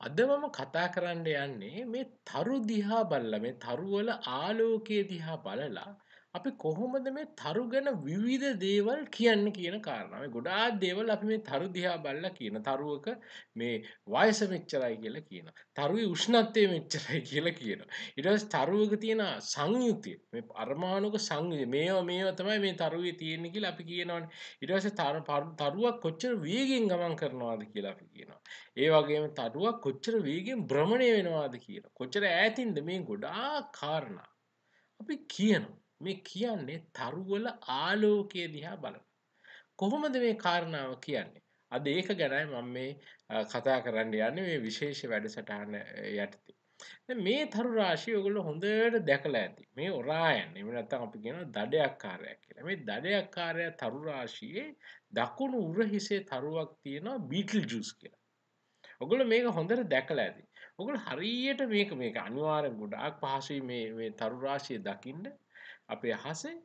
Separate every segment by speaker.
Speaker 1: අද මම කතා කරන්න යන්නේ මේ තරු දිහා බලලා මේ තරුවල ආලෝකයේ දිහා බලලා අපි කොහොමද මේ තරු ගැන විවිධ දේවල් කියන්න කියන කාරණාව. මේ ගොඩාක් දේවල් අපි මේ තරු දිහා බලලා කියන තරුවක මේ වයස මෙච්චරයි කියලා කියනවා. තරුවේ උෂ්ණත්වය මෙච්චරයි කියලා කියනවා. ඊට පස්සේ තරුවක තියෙන සංයුතිය මේ පරමාණුක සංයුතිය මේවා මේවා තමයි මේ තරුවේ තියෙන්නේ කියලා අපි කියනවානේ. ඊට පස්සේ තරුවක් කොච්චර වේගෙන් ගමන් කරනවාද කියලා අපි කියනවා. ඒ වගේම තරුවක් කොච්චර වේගෙන් භ්‍රමණය වෙනවාද කියලා. කොච්චර ඈතින්ද මේ ගොඩාක් කාරණා. අපි කියනවා. මේ කියන්නේ තරුවල ආලෝකය දිහා බලන. කොහොමද මේ කාරණාව කියන්නේ? අද ඒක ගැනයි මම මේ කතා කරන්න යන්නේ මේ විශේෂ වැඩසටහන යටතේ. මේ තරු රාශිය ඔයගොල්ලෝ හොඳට දැකලා ඇති. මේ ඔරායන් එහෙම නැත්නම් අපි කියනවා දඩයක්කාරයක් කියලා. මේ දඩයක්කාරය තරු රාශියේ දකුණු උරහිසේ තරුවක් තියෙනවා බීටල් ජූස් කියලා. ඔගොල්ලෝ මේක හොඳට දැකලා ඇති. ඔගොල්ලෝ හරියට මේක මේක අනිවාර්යෙන් ගොඩාක් පහසුයි මේ මේ තරු රාශිය දකින්න. අපේ අහසේ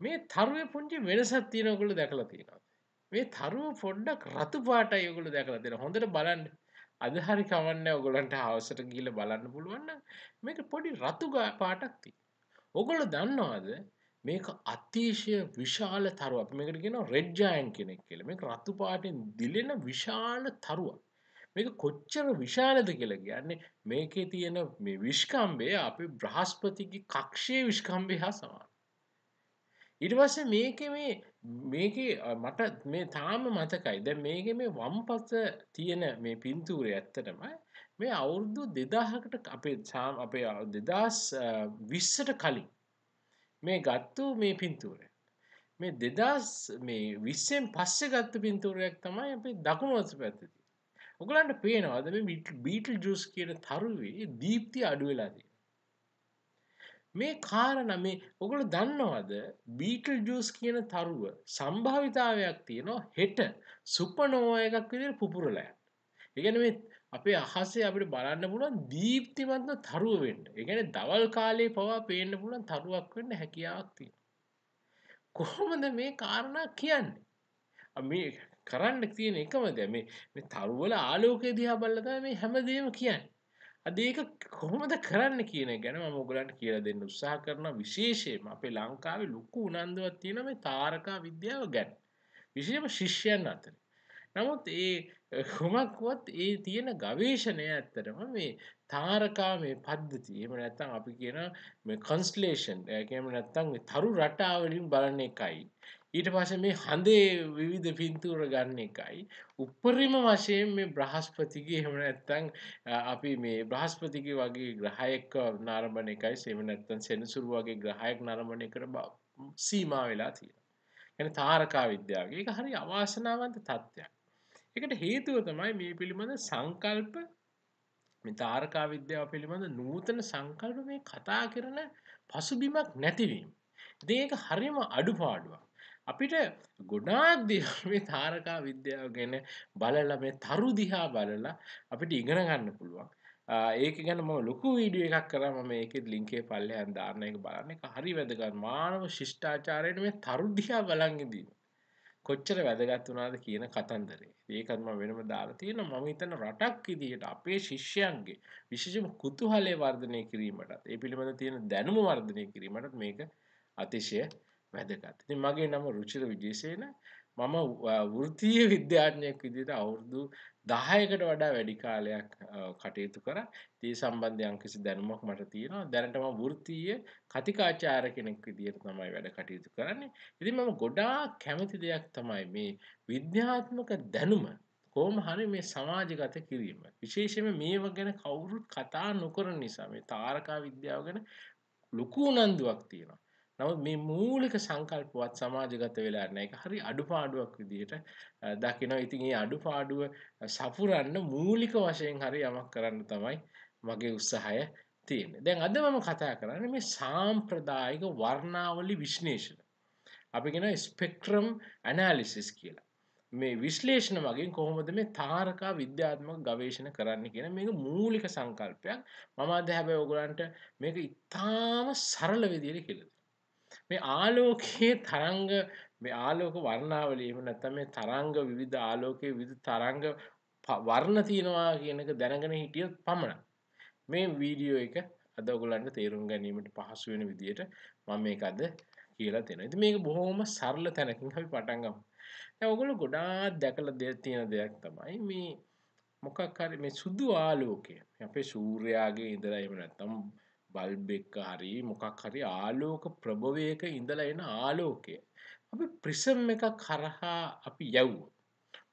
Speaker 1: මේ තරුවේ පුංචි වෙනසක් තියෙන ඔයගොල්ලෝ දැකලා තියෙනවා. මේ තරුව පොඩ්ඩක් රතු පාටයි ඔයගොල්ලෝ දැකලා තියෙනවා. හොඳට බලන්න. අද හරි කවන්නේ ඔයගොල්ලන්ට හවසට ගිහලා බලන්න පුළුවන් නම් මේක පොඩි රතු පාටක් තියෙනවා. ඔයගොල්ලෝ දන්නවද මේක අතිශය විශාල තරුවක්. අපි මේකට කියනවා රෙඩ් ජයන්ට් කෙනෙක් කියලා. මේක රතු පාටින් දිලෙන විශාල තරුවක්. මේක කොච්චර විශාලද කියලා කියන්නේ මේකේ තියෙන මේ විශ්කම්භය අපි බ්‍රහස්පතිගේ කක්ෂයේ විශ්කම්භය හා සමානයි. ඊට පස්සේ මේකේ මේ මේකේ මට මේ තාම මතකයි. දැන් මේකේ මේ වම්පස තියෙන මේ පින්තූරය ඇත්තටම මේ අවුරුදු 2000කට අපේ අපේ 2020ට කලින් මේ ගත්තු මේ පින්තූරය. මේ 2000 මේ 20න් පස්සේ ගත්ත පින්තූරයක් තමයි අපේ දකුණු අත පැත්තේ ඔගලන්ට පේනවාද මේ බීටල් ජූස් කියන තරුවේ දීප්තිය අඩු වෙලා තියෙනවා. මේ කාරණා මේ ඔගොල්ලෝ දන්නවද බීටල් ජූස් කියන තරුව සම්භාවිතාවයක් තියෙනවා හෙට සුපර්නෝවා එකක් විදිහට පුපුරලා යන්න. ඒ කියන්නේ මේ අපේ අහසේ අපිට බලන්න පුළුවන් දීප්තිමත්ව තරුව වෙන්න. ඒ කියන්නේ දවල් කාලේ පවා පේන්න පුළුවන් තරුවක් වෙන්න හැකියාවක් තියෙනවා. කොහොමද මේ කාරණා කියන්නේ? මේ කරන්න තියෙන එකම දෑ මේ මේ තරුවල ආලෝකය දිහා බලලා තමයි මේ හැමදේම කියන්නේ. අද ඒක කොහොමද කරන්න කියන එක ගැන මම ඔයගලන්ට කියලා දෙන්න උත්සාහ කරනවා විශේෂයෙන්ම අපේ ලංකාවේ ලොකු උනන්දුවක් තියෙනවා මේ තාරකා විද්‍යාව ගැන. විශේෂයෙන්ම ශිෂ්‍යයන් අතර. නමුත් ඒ කොමක්වත් ඒ තියෙන ගවේෂණය ඇත්තටම මේ තාරකා මේ පද්ධතිය එහෙම නැත්නම් අපි කියන මේ කන්ස්ටලේෂන් එහෙම නැත්නම් මේ තරු රටාවලින් බලන එකයි ඊට පස මේ හඳේ විවිධ පින්තූර ගන්න එකයි. උපරිම වශයෙන් මේ බ්‍රහස්පතිගේ හෙම නැත්තං අපි මේ බ්‍රහස්පතික වගේ ග්‍රහයෙක් නරඹන එකයි සෙම නැත්තන් සෙනසුරු වගේ ග්‍රහයෙක් නරඹන එකට සීමා වෙලා තියෙන. එන තාරකා විද්‍යාවගේ එක හරි අවාසනාවන්ත තත්ත්වයක්. එකට හේතුව තමයි මේ පිළිබඳ සංකල්ප තාරකා විද්‍යාව පිළිබඳ නූතන සංකල්ප මේ කතා කරන පසුබිමක් නැතිවීම. ඉතින් ඒක හරිම අඩුපාඩුවක්. අපිට ගොඩාක් දේවල් මේ තාරකා විද්‍යාව ගැන බලලා මේ තරු දිහා බලලා අපිට ඉගෙන ගන්න පුළුවන්. ඒක ගැන මම ලොකු වීඩියෝ එකක් කරා මම ඒකේ ලින්ක් එක පල්ලෙහාන් දාන්න ඒක බලන්න. ඒක හරි වැදගත්. මානව ශිෂ්ටාචාරයේ මේ තරු දිහා බලන් ඉඳීම. කොච්චර වැදගත් වුණාද කියන කතන්දරේ. ඒකත් මම වෙනම දාලා තියෙනවා. මම හිතන රටක් විදිහට අපේ ශිෂ්‍යයන්ගේ විශේෂම කුතුහලය වර්ධනය කිරීමටත් ඒ පිළිබඳ තියෙන දැනුම වර්ධනය කිරීමටත් මේක අතිශය වැදගත්. ඉතින් මගේ නම රුචිර විජේසේන. මම වෘත්තීය විද්‍යාඥයෙක් විදිහට අවුරුදු 10කට වඩා වැඩි කාලයක් කටයුතු කරා. ඒ සම්බන්ධයෙන් කිසි දැනුමක් මට තියෙනවා. දැනට මම වෘත්තීය කතිකාචාර්ය කෙනෙක් විදිහට තමයි වැඩ කටයුතු කරන්නේ. ඉතින් මම ගොඩාක් කැමති දෙයක් තමයි මේ විද්‍යාත්මක දැනුම කොහොම හරි මේ සමාජගත කිරීම. විශේෂයෙන්ම මේව ගැන කවුරුත් කතා නොකරන නිසා මේ තාරකා විද්‍යාව ගැන ලොකු උනන්දුවක් තියෙනවා. නමුත් මේ මූලික සංකල්පවත් සමාජගත වෙලා නැහැ. ඒක හරි අඩුපාඩුවක් විදිහට දකිනවා. ඉතින් මේ අඩුපාඩුව සපුරන්න මූලික වශයෙන් හරි යමක් කරන්න තමයි මගේ උත්සාහය තියෙන්නේ. දැන් අද මම කතා කරන්නේ මේ සාම්ප්‍රදායික වර්ණාවලි විශ්ලේෂණ. අපි කියන ස්පෙක්ට්‍රම් ඇනාලිසිස් කියලා. මේ විශ්ලේෂණ මගින් කොහොමද මේ තාරකා විද්‍යාත්මක ගවේෂණ කරන්න කියන මේක මූලික සංකල්පයක්. මම අද හැබැයි ඔයගලන්ට මේක ඉතාම සරල විදිහට කියලා මේ ආලෝකයේ තරංග මේ ආලෝක වර්ණාවලිය එහෙම නැත්නම් මේ තරංග විවිධ ආලෝකයේ විවිධ තරංග වර්ණ තියෙනවා කියන එක දැනගෙන හිටියොත් පමණක් මේ වීඩියෝ එක අද ඔයගලන්ට තේරුම් ගැනීමට පහසු වෙන විදියට මම මේක අද කියලා දෙනවා. ඉතින් මේක බොහොම සරල තැනකින් අපි පටන් ගමු. දැන් ඔයගොල්ලෝ ගොඩාක් දැකලා තියෙන දෙයක් තමයි මේ මොකක් හරි මේ සුදු ආලෝකය. අපේ සූර්යාගේ ඉඳලා එහෙම නැත්නම් බල්බ් එක හරි මොකක් හරි ආලෝක ප්‍රභවයක ඉඳලා එන ආලෝකය. අපි ප්‍රිසම් එකක් හරහා අපි යවුවොත්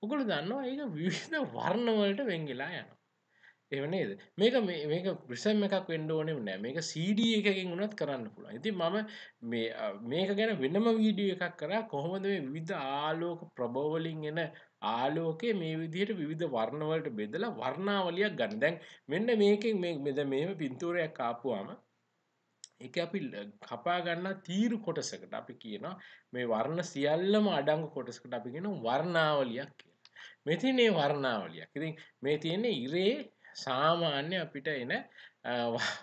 Speaker 1: ඔයගොල්ලෝ දන්නවා ඒක විවිධ වර්ණ වලට වෙන් වෙලා යනවා. එහෙම නේද? මේක මේක ප්‍රිසම් එකක් වෙන්න ඕනෙම නෑ. මේක CD එකකින් වුණත් කරන්න පුළුවන්. ඉතින් මම මේ මේක ගැන වෙනම වීඩියෝ එකක් කරා කොහොමද මේ විවිධ ආලෝක ප්‍රභව වලින් එන ආලෝකය මේ විදිහට විවිධ වර්ණ වලට බෙදලා වර්ණාවලියක් ගන්න. දැන් මෙන්න මේකෙන් මේ මෙද මේව පින්තූරයක් ආපුවාම ඒක අපි කපා ගන්න තීරු කොටසකට අපි කියනවා මේ වර්ණ සියල්ලම අඩංගු කොටසකට අපි කියනවා වර්ණාවලියක් කියලා. මේ තියෙන්නේ වර්ණාවලියක්. ඉතින් මේ තියෙන්නේ ඉරේ සාමාන්‍ය අපිට එන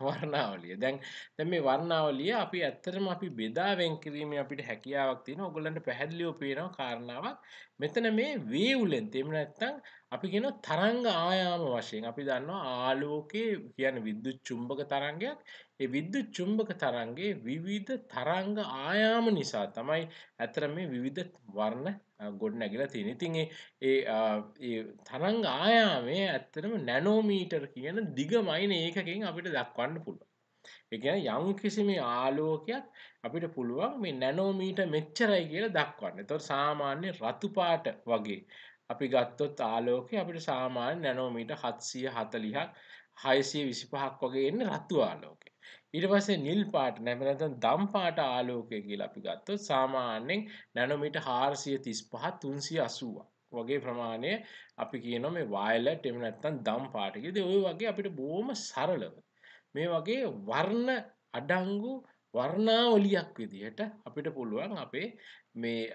Speaker 1: වර්ණාවලිය. දැන් දැන් මේ වර්ණාවලිය අපි ඇත්තටම අපි බෙදා වෙන් කිරීමේ අපිට හැකියාවක් තියෙනවා. ඔයගොල්ලන්ට පැහැදිලිව පේනවා කාරණාවක්. මෙතන මේ වේව්ලෙන්ත් එහෙම නැත්නම් අපි කියනවා තරංග ආයාම වශයෙන් අපි දන්නවා ආලෝකයේ කියන්නේ විද්‍යුත් චුම්බක තරංගයක්. ඒ විද්‍යුත් චුම්බක තරංගයේ විවිධ තරංග ආයාම නිසා තමයි ඇත්තට මේ විවිධ වර්ණ ගොඩ නැගිලා තියෙන. ඉතින් ඒ ඒ තරංග ආයාමයේ ඇත්තටම නැනෝමීටර් කියන දිගමයින ඒකකින් අපිට දක්වන්න පුළුවන්. ඒ කියන්නේ යම් කිසි මේ ආලෝකයක් අපිට පුළුවන් මේ නැනෝමීටර් මෙච්චරයි කියලා දක්වන්න. ඒතකොට සාමාන්‍ය රතු පාට වගේ අපි ගත්තොත් ආලෝකය අපිට සාමාන්‍ය නැනෝමීටර් 740ක් 625ක් වගේ එන්නේ රතු ආලෝකය. ඊට පස්සේ නිල් පාට නැත්නම් දම් පාට ආලෝකය කියලා අපි ගත්තොත් සාමාන්‍යයෙන් නැනෝමීටර් 435 380ක් වගේ ප්‍රමාණය අපි කියනවා මේ වයලට් එහෙම නැත්නම් දම් පාට කියලා. ඉතින් ওই වගේ අපිට බොහොම සරලව මේ වගේ වර්ණ අඩංගු වර්ණාවලියක් විදිහට අපිට පුළුවන් අපේ මේ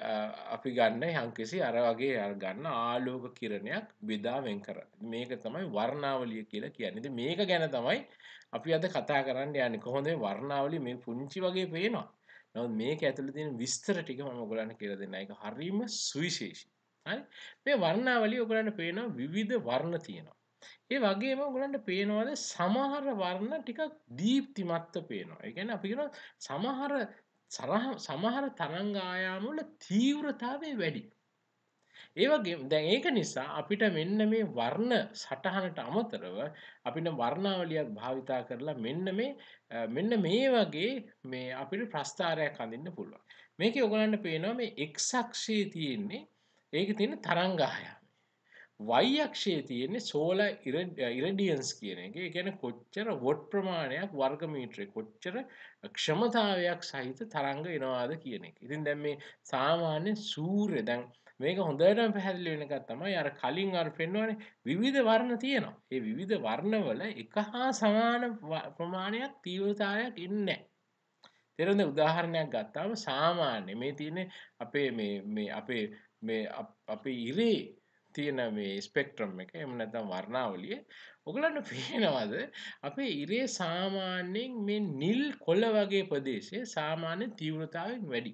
Speaker 1: අපි ගන්න යම්කිසි අර වගේ අර ගන්න ආලෝක කිරණයක් බෙදා වෙන් කරන්න. මේක තමයි වර්ණාවලිය කියලා කියන්නේ. ඉතින් මේක ගැන තමයි අපි අද කතා කරන්න යන්නේ. කොහොමද මේ වර්ණාවලිය මේ පුංචි වගේ පේනවා. නමුත් මේක ඇතුළේ තියෙන විස්තර ටික මම ඔයගලන්ට කියලා දෙන්න. ඒක හරිම සුවිශේෂී. හරි? මේ වර්ණාවලිය ඔයගලන්ට පේනවා විවිධ වර්ණ තියෙනවා. ඒ වගේම ඔයගලන්ට පේනවාද සමහර වර්ණ ටිකක් දීප්තිමත්ව පේනවා. ඒ කියන්නේ අපි කියනවා සමහර සමහර තරංග ආයාම වල තීව්‍රතාවය වැඩි. ඒ වගේ දැන් ඒක නිසා අපිට මෙන්න මේ වර්ණ සටහනට අමතරව අපිට වර්ණාවලියක් භාවිතා කරලා මෙන්න මේ මෙන්න මේ වගේ මේ අපිට ප්‍රස්ථාරයක් අඳින්න පුළුවන්. මේකේ ඔයගලන්ට පේනවා මේ x අක්ෂයේ තියෙන්නේ ඒකේ තියෙන තරංග ආයාම. y අක්ෂයේ තියෙන්නේ සෝලර් ඉරඩියන්ස් කියන එක. ඒ කියන්නේ කොච්චර වොට් ප්‍රමාණයක් වර්ග මීටරේ කොච්චර ක්ෂමතාවයක් සහිත තරංග එනවාද කියන එක. ඉතින් දැන් මේ සාමාන්‍ය සූර්ය දැන් මේක හොඳටම පැහැදිලි වෙන එකක් තමයි අර කලින් අර පෙන්වන්නේ විවිධ වර්ණ තියෙනවා. ඒ විවිධ වර්ණවල එක හා සමාන ප්‍රමාණයක් තීව්‍රතාවයක් එන්නේ නැහැ. තේරෙනද උදාහරණයක් ගත්තාම සාමාන්‍ය මේ තියෙන්නේ අපේ මේ මේ අපේ මේ අපේ ඉරේ තියෙන මේ ස්පෙක්ට්‍රම් එක එහෙම නැත්නම් වර්ණාවලිය ඔයගලන්ට පේනවද අපේ ඉරේ සාමාන්‍යයෙන් මේ නිල් කොළ වගේ ප්‍රදේශයේ සාමාන්‍ය තීව්‍රතාවයෙන් වැඩි.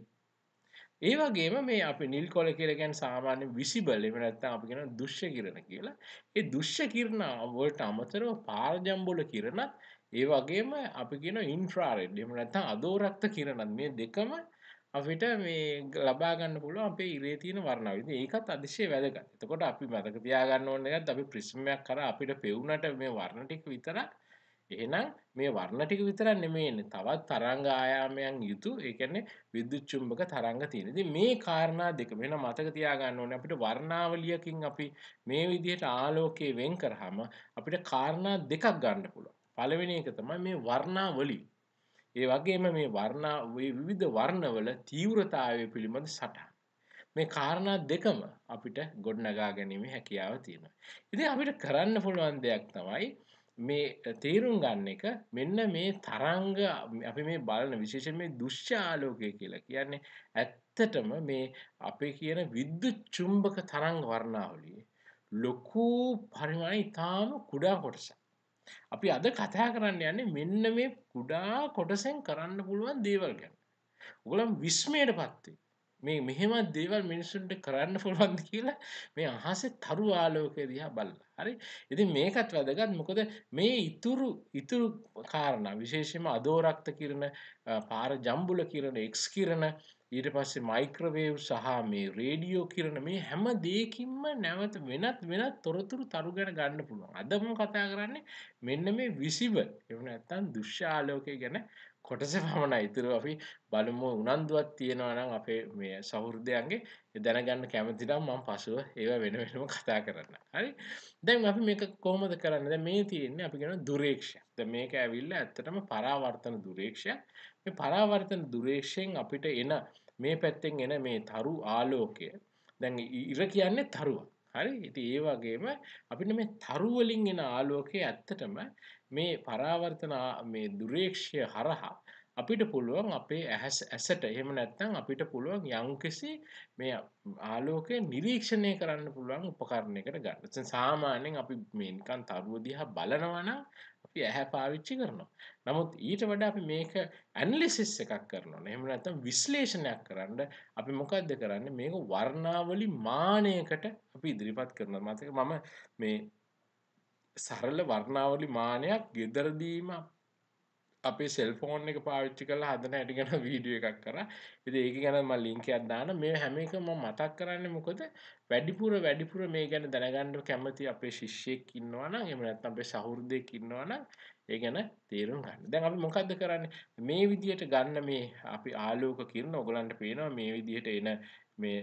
Speaker 1: ඒ වගේම මේ අපි නිල් කොළ කියලා කියන්නේ සාමාන්‍ය විසිබල් එහෙම නැත්නම් අපි කියන දුෂ්‍ය කිරණ කියලා. ඒ දුෂ්‍ය කිරණ වලට අමතරව පාරජම්බුල කිරණත් ඒ වගේම අපි කියන ඉන්ෆ්‍රාරෙඩ් එහෙම නැත්නම් අදෝරක්ත කිරණත් මේ දෙකම අපිට මේ ලබා ගන්න පුළුවන් අපේ ඉරේ තියෙන වර්ණාව. ඉතින් ඒකත් අතිශය වැදගත්. එතකොට අපි මතක තියාගන්න ඕන එකත් අපි ප්‍රිස්ම් එකක් කරා අපිට පෙවුනට මේ වර්ණ ටික විතරක් එහෙනම් මේ වර්ණ ටික විතරක් නෙමෙයි එන්නේ. තවත් තරංග ආයාමයන් යුතු ඒ කියන්නේ විද්‍යුත් චුම්බක තරංග තියෙන. ඉතින් මේ කාරණා දෙක වෙන මතක තියාගන්න ඕනේ අපිට වර්ණාවලියකින් අපි මේ විදිහට ආලෝකය වෙන් කරාම අපිට කාරණා දෙකක් ගන්න පුළුවන්. පළවෙනි එක තමයි මේ වර්ණාවලිය. ඒ වගේම මේ වර්ණා විවිධ වර්ණවල තීව්‍රතාවය පිළිබඳ සටහන්. මේ කාරණා දෙකම අපිට ගොඩනගා ගැනීමේ හැකියාව තියෙනවා. ඉතින් අපිට කරන්න පුළුවන් දෙයක් තමයි මේ තේරුම් ගන්න එක මෙන්න මේ තරංග අපි මේ බලන විශේෂයෙන් මේ දුෂ්‍ය ආලෝකය කියලා කියන්නේ ඇත්තටම මේ අපේ කියන විද්‍යුත් චුම්බක තරංග වර්ණාවලියේ ලොකු පරිමාණය ඉතාම කුඩා කොටසක්. අපි අද කතා කරන්න යන්නේ මෙන්න මේ කුඩා කොටසෙන් කරන්න පුළුවන් දේවල් ගැන. ඔයගොල්ලන් විස්මයට පත් වෙයි. මේ මෙහෙමත් දේවල් මිනිස්සුන්ට කරන්න පුළුවන්ද කියලා මේ අහසේ තරු ආලෝකය දිහා බලලා. හරි? ඉතින් මේකත් වැදගත්. මොකද මේ ඉතුරු ඉතුරු කාරණා විශේෂයෙන්ම අදෝරක්ත කිරණ, පාර ජම්බුල කිරණ, එක්ස් කිරණ ඊට පස්සේ මයික්‍රවේව් සහ මේ රේඩියෝ කිරණ මේ හැම දෙයකින්ම නැවත වෙනත් වෙනත් තොරතුරු තරු ගැන ගන්න පුළුවන්. අද මම කතා කරන්නේ මෙන්න මේ විසිබල්. එහෙම නැත්නම් දෘශ්‍ය ආලෝකය ගැන කොටස පමණයි ඉතුරු අපි බලමු උනන්දුවක් තියෙනවා නම් අපේ මේ සහෘදයන්ගේ දැනගන්න කැමති නම් මම පසුව ඒවා වෙන වෙනම කතා කරන්න. හරි? දැන් අපි මේක කොහොමද කරන්නේ? දැන් මේ තියෙන්නේ අපි කියන දුරේක්ෂය. දැන් මේක ඇවිල්ලා ඇත්තටම පරාවර්තන දුරේක්ෂයක්. මේ පරාවර්තන දුරේක්ෂයෙන් අපිට එන මේ පැත්තෙන් එන මේ තරු ආලෝකය දැන් ඉර කියන්නේ තරුවක්. හරි? ඉතින් ඒ වගේම අපිට මේ තරු වලින් එන ආලෝකය ඇත්තටම මේ පරාවර්තන මේ දුරේක්ෂය හරහා අපිට පුළුවන් අපේ ඇහැස් ඇසට එහෙම නැත්නම් අපිට පුළුවන් යම්කිසි මේ ආලෝකය නිරීක්ෂණය කරන්න පුළුවන් උපකරණයකට ගන්න. දැන් සාමාන්‍යයෙන් අපි මේ නිකන් තරුව දිහා බලනවා නම් අපි ඇහැ පාවිච්චි කරනවා. නමුත් ඊට වඩා අපි මේක ඇනලිසිස් එකක් කරනවා. එහෙම නැත්නම් විශ්ලේෂණයක් කරන්න අපි මොකද්ද කරන්නේ? මේක වර්ණාවලි මානයකට අපි ඉදිරිපත් කරනවා. මතක මම මේ සරල වර්ණාවලි මානයක් ගෙදරදීම අපේ සෙල්ෆෝන් එක පාවිච්චි කරලා හදන හැටි ගැන වීඩියෝ එකක් කරා. ඉතින් ඒක ගැන මම ලින්ක් එකක් දාන්න. මේ හැම එකම මම මතක් කරන්නේ මොකද වැඩිපුර වැඩිපුර මේ ගැන දැනගන්න කැමති අපේ ශිෂ්‍යෙක් ඉන්නවා නම් එහෙම නැත්නම් අපේ සහෘදෙක් ඉන්නවා නම් ඒ ගැන තේරුම් ගන්න. දැන් අපි මොකද්ද කරන්නේ? මේ විදිහට ගන්න මේ අපි ආලෝක කිරණ ඔයගලන්ට පේනවා මේ විදිහට එන මේ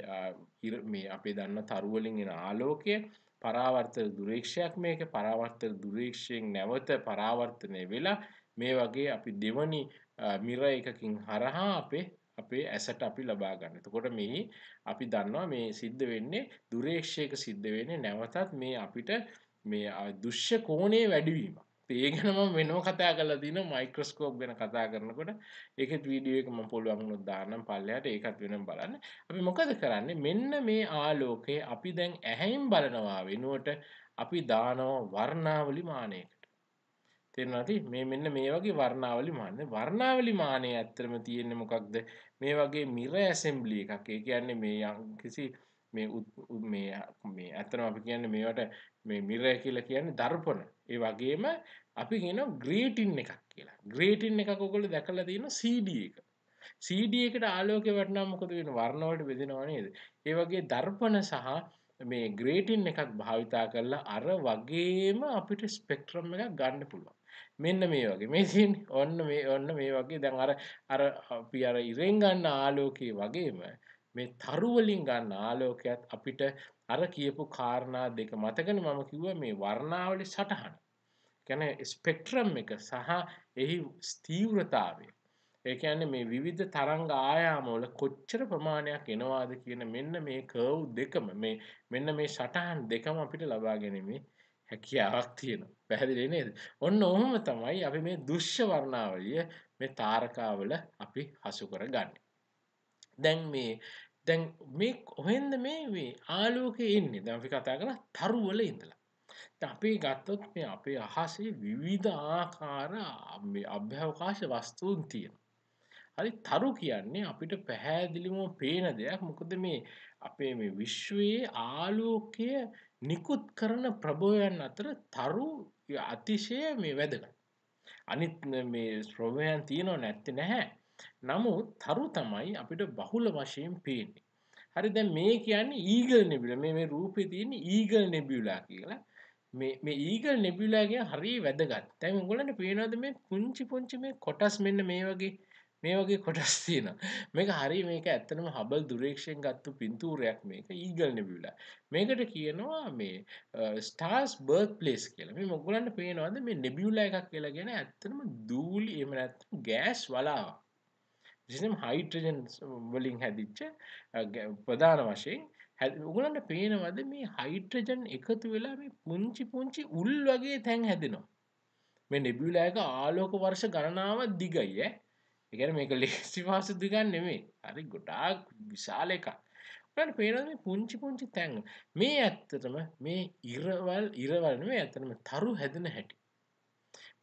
Speaker 1: මේ අපේ දන්න තරු වලින් එන ආලෝකය පරාවර්තන දුරේක්ෂයක් මේක පරාවර්තන දුරේක්ෂයෙන් නැවත පරාවර්තනය වෙලා මේ වගේ අපි දෙවනි මිර එකකින් හරහා අපේ අපේ ඇසට අපි ලබා ගන්න. එතකොට මේ අපි දන්නවා මේ සිද්ධ වෙන්නේ දුරේක්ෂයක සිද්ධ වෙන්නේ නැවතත් මේ අපිට මේ දෘශ්‍ය කෝණයේ වැඩිවීමක්. ඒ ගැන මම වෙනම කතා කරලා තිනවා මයික්‍රොස්කෝප් ගැන කතා කරනකොට ඒකෙත් වීඩියෝ එක මම පුළුවන් වුණොත් දාන්නම් පල්ලෙහාට ඒකත් වෙනම බලන්න. අපි මොකද කරන්නේ? මෙන්න මේ ආලෝකය අපි දැන් ඇහැයින් බලනවා වෙනුවට අපි දානවා වර්ණාවලි මානයකට. තේරුණාද? මේ මෙන්න මේ වගේ වර්ණාවලි මාන. වර්ණාවලි මානය ඇත්තටම තියෙන්නේ මොකක්ද? මේ වගේ මිර ඇසෙම්බලි එකක්. ඒ කියන්නේ මේ කිසි මේ මේ මේ ඇත්තටම අපි කියන්නේ මේවට මේ මිර කියලා කියන්නේ දර්පණ. ඒ වගේම අපි කියනවා ග්‍රේටින් එකක් කියලා. ග්‍රේටින් එකක් ඔයගොල්ලෝ දැකලා තියෙනවා CD එක. CD එකට ආලෝකය වටනම මොකද වෙන්නේ? වර්ණ වලට බෙදෙනව නේද? ඒ වගේ දර්පණ සහ මේ ග්‍රේටින් එකක් භාවිතා කරලා අර වගේම අපිට ස්පෙක්ට්‍රම් එකක් ගන්න පුළුවන්. මෙන්න මේ වගේ මේ තියෙන්නේ ඔන්න මේ ඔන්න මේ වගේ දැන් අර අර අපි අර ඉරෙන් ගන්න ආලෝකයේ වගේම මේ තරු වලින් ගන්න ආලෝකයත් අපිට අර කියපු කාරණා දෙක මතකනේ මම කිව්වා මේ වර්ණාවලි සටහන. කියන්නේ ස්පෙක්ට්‍රම් එක සහ එහි ස්තීව්‍රතාවය. ඒ කියන්නේ මේ විවිධ තරංග ආයාමවල කොච්චර ප්‍රමාණයක් එනවාද කියන මෙන්න මේ කර්ව් දෙකම මේ මෙන්න මේ සටහන් දෙකම අපිට ලබා ගැනීමේ හැකියාවක් තියෙනවා. පැහැදිලි නේද? ඔන්න ඔහොම තමයි අපි මේ දෘශ්‍ය වර්ණාවලිය මේ තාරකාවල අපි හසු කරගන්නේ. දැන් මේ දැන් මේ කොහෙන්ද මේ මේ ආලෝකය එන්නේ? දැන් අපි කතා කරා තරු වල ඉඳලා. දැන් අපි ගත්තොත් මේ අපේ අහසේ විවිධ ආකාර මේ අභ්‍යවකාශ වස්තුන් තියෙනවා. හරි තරු කියන්නේ අපිට පැහැදිලිවම පේන දෙයක්. මොකද මේ අපේ මේ විශ්වයේ ආලෝකය නිකුත් කරන ප්‍රභවයන් අතර තරු අතිශය මේ වැදගත්. අනිත් මේ ප්‍රභවයන් තියෙනව නැත්තේ නැහැ. නමුත් තරු තමයි අපිට බහුල වශයෙන් පේන්නේ. හරි දැන් මේ කියන්නේ ඊගල් නෙබියුලා. මේ මේ රූපේ තියෙන ඊගල් නෙබියුලා කියලා. මේ මේ ඊගල් නෙබියුලා කියන හරිය වැදගත්. දැන් උගලන්ට පේනවද මේ පුංචි පුංචි මේ කොටස් මෙන්න මේ වගේ මේ වගේ කොටස් තියෙනවා. මේක හරි මේක ඇත්තටම හබල් දුරේක්ෂයෙන් ගත්තු පින්තූරයක් මේක ඊගල් නෙබියුලා. මේකට කියනවා මේ ස්ටාර්ස් බර්ත් ප්ලේස් කියලා. මේ ඔයගලන්ට පේනවද මේ නෙබියුලා එකක් කියලා කියන ඇත්තටම දූලි එහෙම නැත්නම් ගෑස් වලාවක්. විශේෂයෙන්ම හයිඩ්‍රජන් වලින් හැදිච්ච ප්‍රධාන වශයෙන් උගලන්ට පේනවද මේ හයිඩ්‍රජන් එකතු වෙලා මේ පුංචි පුංචි උල් වගේ තැන් හැදෙනවා. මේ නෙබියුලා එක ආලෝක වර්ෂ ගණනාවක් දිගයි ඈ. ඒ කියන්නේ මේක ලේසි වාසු දිගක් නෙමෙයි. හරි ගොඩාක් විශාල එකක්. ඔයාලට පේනවද මේ පුංචි පුංචි තැන් මේ ඇත්තටම මේ ඉරවල් ඉරවල් නෙමෙයි ඇත්තටම තරු හැදෙන හැටි.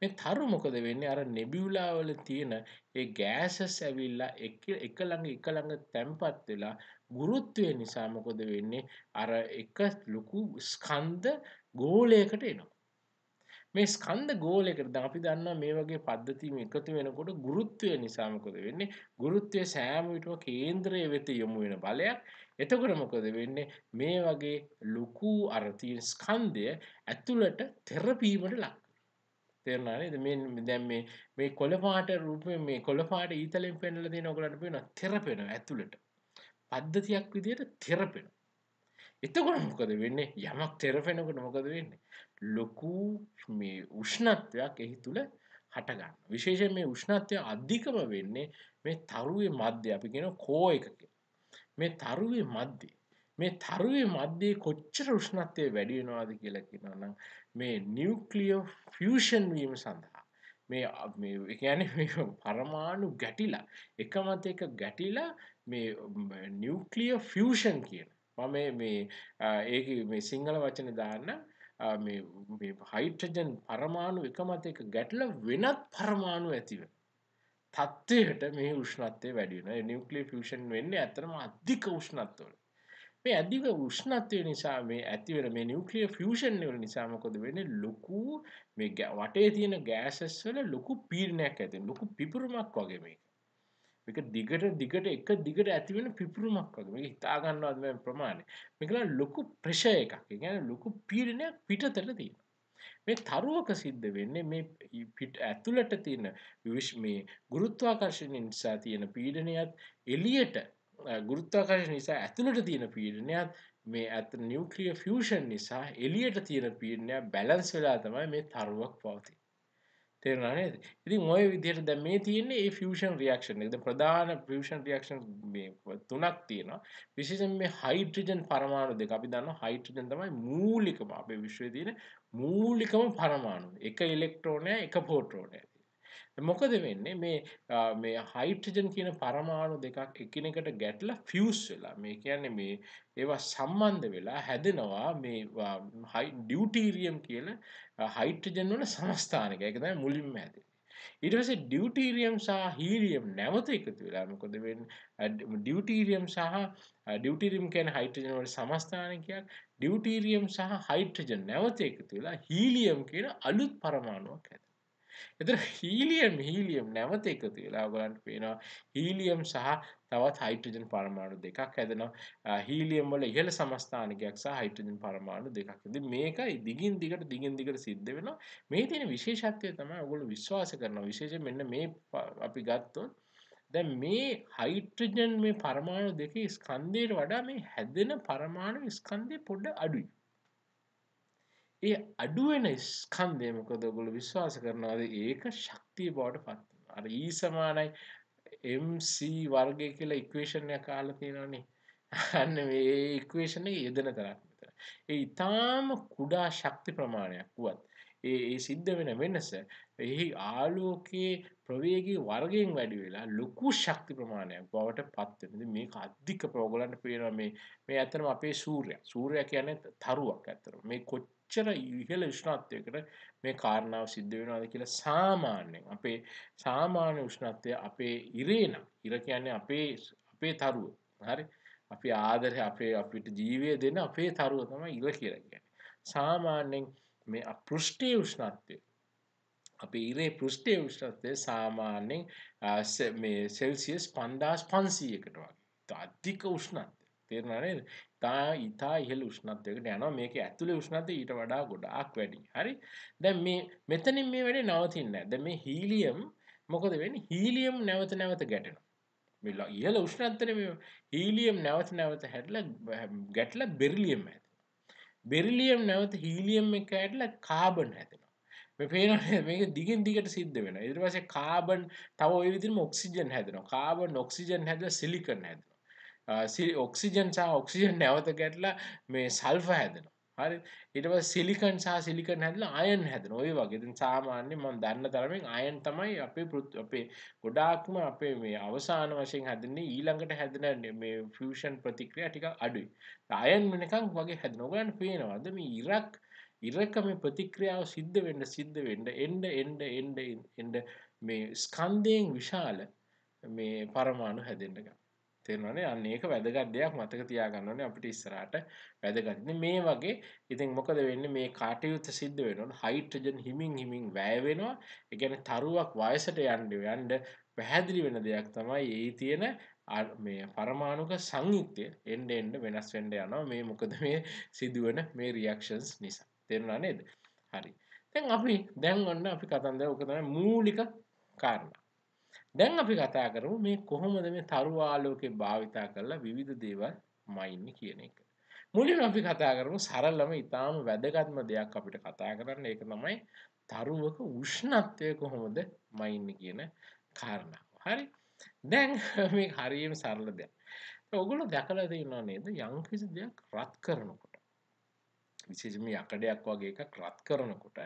Speaker 1: මේ තරු මොකද වෙන්නේ? අර නෙබියුලා වල තියෙන ඒ ගෑසස් ඇවිල්ලා එක එක ළඟ එක ළඟ තැම්පත් වෙලා ගුරුත්වය නිසා මොකද වෙන්නේ? අර එක ලොකු ස්කන්ධ ගෝලයකට එනවා. මේ ස්කන්ධ ගෝලයකට දැන් අපි දන්නවා මේ වගේ පද්ධති එකතු වෙනකොට ගුරුත්වය නිසා මොකද වෙන්නේ? ගුරුත්වය සෑම විටම කේන්ද්‍රය වෙත යොමු වෙන බලයක්. එතකොට මොකද වෙන්නේ? මේ වගේ ලොකු අර තියෙන ස්කන්ධය ඇතුළට තෙරපීමට ලක්. තේරුණා නේද? මේ දැන් මේ මේ කොළ පාට රූපේ මේ කොළ පාට ඊතලෙන් පෙන්වලා තියෙන ඔයගලන්ට පේනවා තෙරපෙනවා ඇතුළට. පද්ධතියක් විදිහට තෙරපෙනවා. එතකොට මොකද වෙන්නේ? යමක් තෙරපෙනකොට මොකද වෙන්නේ? ලොකු මේ උෂ්ණත්වයක් එහි තුල හටගන්න. විශේෂයෙන් මේ උෂ්ණත්වය අධිකම වෙන්නේ මේ තරුවේ මැද්දේ. අපි කියන කෝ එකක. මේ තරුවේ මැද්දේ මේ තරුවේ මැද්දේ කොච්චර උෂ්ණත්වය වැඩි වෙනවද කියලා කියනවා නම් මේ නියුක්ලියර් ෆියුෂන් වීම සඳහා. මේ මේ කියන්නේ මේ පරමාණු ගැටිලා එකමත එක ගැටිලා මේ නියුක්ලියර් ෆියුෂන් කියන. මම මේ ඒක මේ සිංහල වචන දාන්න. මේ හයිට්‍රජන් පරමාණු එක මත එක ගැටල වෙනත් පරමාණු ඇතිව. තත්ත්වයට මේ උෂ්ණත්වය වැඩින නිවක්ලිය ෆෂන් වෙන්නේ ඇතරම අධික උෂ්ණත්වල මේ අධික උෂ්ණත්වය නිසා මේ ඇතිවර මේ නිවක්ලිය ෆෂන් වල නිසාමකොද වෙන ලොකු මේ වටේ තියෙන ගෑසස් වල ලොකු පීරණයක් ඇති ලොකු පිපුරුමක් වගේ මේක. මේක දිගට දිගට එක දිගට ඇතිවෙන පිපුරුමක් වගේ. මේක හිතා ගන්නවත් බැරි ප්‍රමාණය? මේක ලොකු ප්‍රෙෂර් එකක්. ඒ කියන්නේ ලොකු පීඩනයක් පිටතට තියෙනවා. මේ තරුවක සිද්ධ වෙන්නේ මේ පිට ඇතුළට තියෙන මේ ගුරුත්වාකර්ෂණය නිසා තියෙන පීඩනයත් එළියට ගුරුත්වාකර්ෂණ නිසා ඇතුළට තියෙන පීඩනයත් මේ ඇත නිවක්ලියර් ෆියුෂන් නිසා එළියට තියෙන පීඩනය බැලන්ස් වෙලා තමයි මේ තරුවක් පවතින්නේ තේරුණා නේද? ඉතින් ওই විදිහට දැන් මේ තියෙන්නේ ඒ ෆියුෂන් රියැක්ෂන් එක. දැන් ප්‍රධාන ෆියුෂන් රියැක්ෂන් මේ තුනක් තියෙනවා. විශේෂයෙන් මේ හයිඩ්‍රජන් පරමාණු දෙක. අපි දන්නවා හයිඩ්‍රජන් තමයි මූලිකම අපේ විශ්වයේ තියෙන මූලිකම පරමාණු. එක ඉලෙක්ට්‍රෝනය එක ප්‍රෝටෝනය. මොකද වෙන්නේ මේ මේ හයිඩ්‍රජන් කියන පරමාණු දෙකක් එකිනෙකට ගැටලා ෆියුස් වෙලා මේ කියන්නේ මේ ඒවා සම්බන්ධ වෙලා හැදෙනවා මේ ඩියුටීරියම් කියලා හයිඩ්‍රජන් වල සමස්ථානික. ඒක තමයි මුලින්ම හැදෙන්නේ. ඊට පස්සේ ඩියුටීරියම් සහ හීලියම් නැවත එකතු වෙලා මොකද වෙන්නේ ඩියුටීරියම් සහ ඩියුටීරියම් කියන්නේ හයිඩ්‍රජන් වල සමස්ථානිකයක් ඩියුටීරියම් සහ හයිඩ්‍රජන් නැවත එකතු වෙලා හීලියම් කියන අලුත් පරමාණුවක් හැදෙනවා එතන හීලියම් හීලියම් නැවත එකතු වෙලා ඔයගලන්ට පේනවා හීලියම් සහ තවත් හයිඩ්‍රජන් පරමාණු දෙකක් හැදෙනවා හීලියම් වල ඉහළ සමස්ථානිකයක් සහ හයිඩ්‍රජන් පරමාණු දෙකක්. ඉතින් මේකයි දිගින් දිගට දිගින් දිගට සිද්ධ වෙනවා. මේ තියෙන විශේෂත්වය තමයි ඔයගොල්ලෝ විශ්වාස කරනවා. විශේෂයෙන් මෙන්න මේ අපි ගත්තොත් දැන් මේ හයිඩ්‍රජන් මේ පරමාණු දෙකේ ස්කන්ධයට වඩා මේ හැදෙන පරමාණු ස්කන්ධය පොඩ්ඩ අඩුයි. ඒ අඩුවෙන ස්කන්ධය මොකද ඔයගොල්ලෝ විශ්වාස කරනවාද ඒක ශක්තිය බවට පත් වෙනවා. අර E සමානයි mc වර්ගය කියලා ඉක්වේෂන් එකක් අහලා තියෙනවනේ. අන්න මේ ඉක්වේෂන් එක යෙදෙන තරක් විතර. ඒ ඊටාම කුඩා ශක්ති ප්‍රමාණයක් වුවත් ඒ ඒ සිද්ධ වෙන වෙනස එහි ආලෝකයේ ප්‍රවේගී වර්ගයෙන් වැඩි වෙලා ලොකු ශක්ති ප්‍රමාණයක් බවට පත් වෙනවා. ඉතින් මේක අධික ප්‍රෝගලන්ට පේනවා මේ මේ ඇත්තටම අපේ සූර්යයා. සූර්යයා කියන්නේ තරුවක් ඇත්තටම. මේ කොච්චර කොච්චර ඉහළ උෂ්ණත්වයකට මේ කාරණාව සිද්ධ වෙනවාද කියලා සාමාන්‍යයෙන් අපේ සාමාන්‍ය උෂ්ණත්වය අපේ ඉරේ නම් ඉර කියන්නේ අපේ අපේ තරුව. හරි? අපි ආදරය අපේ අපිට ජීවය දෙන අපේ තරුව තමයි ඉර කියලා කියන්නේ. සාමාන්‍යයෙන් මේ පෘෂ්ඨයේ උෂ්ණත්වය අපේ ඉරේ පෘෂ්ඨයේ උෂ්ණත්වය සාමාන්‍යයෙන් මේ සෙල්සියස් 5500කට වගේ. අධික උෂ්ණත්වය. තේරුණා නේද? තා ඊතා ඉහළ උෂ්ණත්වයකට යනවා. මේකේ ඇතුලේ උෂ්ණත්වය ඊට වඩා ගොඩාක් වැඩි. හරි? දැන් මේ මෙතනින් මේ වැඩේ නවතින්නේ නැහැ. දැන් මේ හීලියම් මොකද වෙන්නේ? හීලියම් නැවත නැවත ගැටෙනවා. මේ ඉහළ උෂ්ණත්වයේ මේ හීලියම් නැවත නැවත හැදලා ගැටලා බෙරිලියම් හැදෙනවා. බෙරිලියම් නැවත හීලියම් එක ඇටලා කාබන් හැදෙනවා. මේ පේනවනේ මේක දිගින් දිගට සිද්ධ වෙනවා. ඊට පස්සේ කාබන් තව ওই විදිහටම ඔක්සිජන් හැදෙනවා. කාබන් ඔක්සිජන් හැදලා සිලිකන් හැදෙනවා. ඔක්සිජන් සහ ඔක්සිජන් නැවත ගැටලා මේ සල්ෆ හැදෙනවා. හරි ඊට පස්සේ සිලිකන් සහ සිලිකන් හැදලා අයන් හැදෙනවා. ඔය වගේ. ඉතින් සාමාන්‍යයෙන් මම දන්න තරමින් අයන් තමයි අපේ අපේ ගොඩාක්ම අපේ මේ අවසාන වශයෙන් හැදෙන්නේ ඊළඟට හැදෙන මේ ෆියුෂන් ප්‍රතික්‍රියා ටිකක් අඩුයි. අයන් වෙනකන් වගේ හැදෙනවා. ඔයගලන්ට පේනවද මේ ඉරක් ඉරක මේ ප්‍රතික්‍රියාව සිද්ධ වෙන්න සිද්ධ වෙන්න එන්න එන්න එන්න එන්න මේ ස්කන්ධයෙන් විශාල මේ පරමාණු හැදෙන්න ගන්නවා. තේරෙනවනේ? අන්න ඒක වැදගත් දෙයක් මතක තියාගන්න ඕනේ අපිට ඉස්සරහට වැදගත්. මේ වගේ ඉතින් මොකද වෙන්නේ මේ කාටයුත්ත සිද්ධ වෙනකොට හයිඩ්‍රජන් හිමින් හිමින් වැය වෙනවා. ඒ කියන්නේ තරුවක් වයසට යන්න යන්න පැහැදිලි වෙන දෙයක් තමයි ඒ තියෙන මේ පරමාණුක සංයුක්තය එන්න එන්න වෙනස් වෙන්න යනවා. මේ මොකද මේ සිදුවන මේ රියැක්ෂන්ස් නිසා. තේරුණා නේද? හරි. දැන් අපි දැන් ඔන්න අපි කතන්දර ඔක තමයි මූලික කාරණා. දැන් අපි කතා කරමු මේ කොහොමද මේ තරු ආලෝකය භාවිතා කරලා විවිධ දේවල් මයින්නේ කියන එක. මුලින්ම අපි කතා කරමු සරලම ඊටාම වැදගත්ම දෙයක් අපිට කතා කරන්න ඒක තමයි තරුවක උෂ්ණත්වය කොහොමද මයින්නේ කියන කාරණාව. හරි? දැන් මේ හරියම සරල දෙයක්. ඔගොල්ලෝ දැකලා තියෙනව නේද යම්කිසි දෙයක් රත් කරනකොට විශේෂයෙන්ම යකඩයක් වගේ එකක් රත් කරනකොට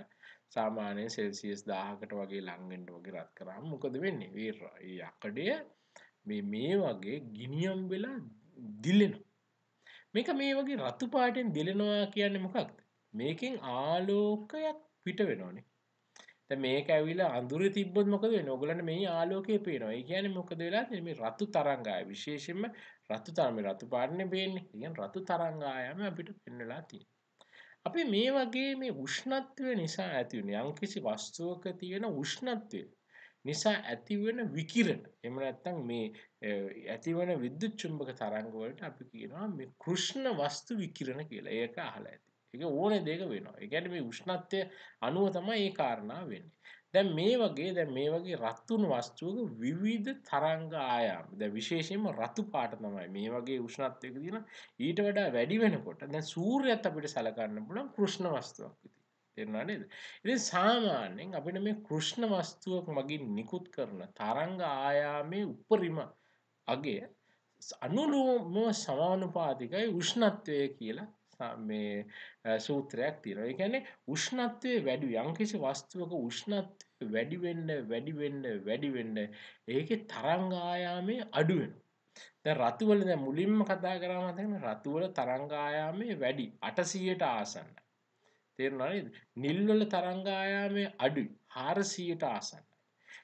Speaker 1: සාමාන්‍යයෙන් සෙල්සියස් 1000කට වගේ ලං වෙන්න වගේ රත් කරාම මොකද වෙන්නේ? ඒ යකඩය මේ මේ වගේ ගිනියම් වෙලා දිලෙනවා. මේක මේ වගේ රතු පාටෙන් දිලෙනවා කියන්නේ මොකක්ද? මේකෙන් ආලෝකයක් පිට වෙනවනේ. දැන් මේක ඇවිල්ලා අඳුරේ තිබ්බොත් මොකද වෙන්නේ? ඔයගලන්ට මේ ආලෝකය පේනවා. ඒ කියන්නේ මොකද වෙලා තියෙන්නේ? මේ රතු තරංගාය විශේෂයෙන්ම රතු තරංග මේ රතු පාටනේ පේන්නේ. කියන්නේ රතු තරංගායම අපිට පෙන්වලා තියෙනවා. අපි මේ වගේ මේ උෂ්ණත්වය නිසා ඇතිවෙන යම්කිසි වස්තුවක තියෙන උෂ්ණත්වය නිසා ඇතිවෙන විකිරණ එහෙම නැත්නම් මේ ඇතිවන විද්‍යුත් චුම්බක තරංග වලට අපි කියනවා මේ කෘෂ්ණ වස්තු විකිරණ කියලා. ඒක අහලා ඇති. ඒක ඕනේ දෙයක වෙනවා. ඒ කියන්නේ මේ උෂ්ණත්වය අණුව තමයි ඒ කාරණා වෙන්නේ. දැන් මේ වගේ දැන් මේ වගේ රත්තුණු වස්තුවක විවිධ තරංග ආයාම. දැන් විශේෂයෙන්ම රතු පාට තමයි මේ වගේ උෂ්ණත්වයක තියෙන ඊට වඩා වැඩි වෙනකොට දැන් සූර්යයත් අපිට සලකන්න පුළුවන් කෘෂ්ණ වස්තුවක් විදිහට තේරුණා නේද? ඉතින් සාමාන්‍යයෙන් අපිට මේ කෘෂ්ණ වස්තුවක් මගින් නිකුත් කරන තරංග ආයාමයේ උපරිම අගය අනුලෝම සමානුපාතිකයි උෂ්ණත්වය කියලා මේ සූත්‍රයක් තියෙනවා. ඒ කියන්නේ උෂ්ණත්වයේ වැඩි යම්කිසි වස්තුවක උෂ්ණත්වය වැඩි වෙන්න වැඩි වෙන්න වැඩි වෙන්න ඒකේ තරංග ආයාමය අඩු වෙනවා. දැන් රතු වල දැන් මුලින්ම කතා කරාම තමයි රතු වල තරංග ආයාමය වැඩි 800ට ආසන්නයි. තේරුණා නේද? නිල් වල තරංග ආයාමය අඩුයි 400ට ආසන්නයි.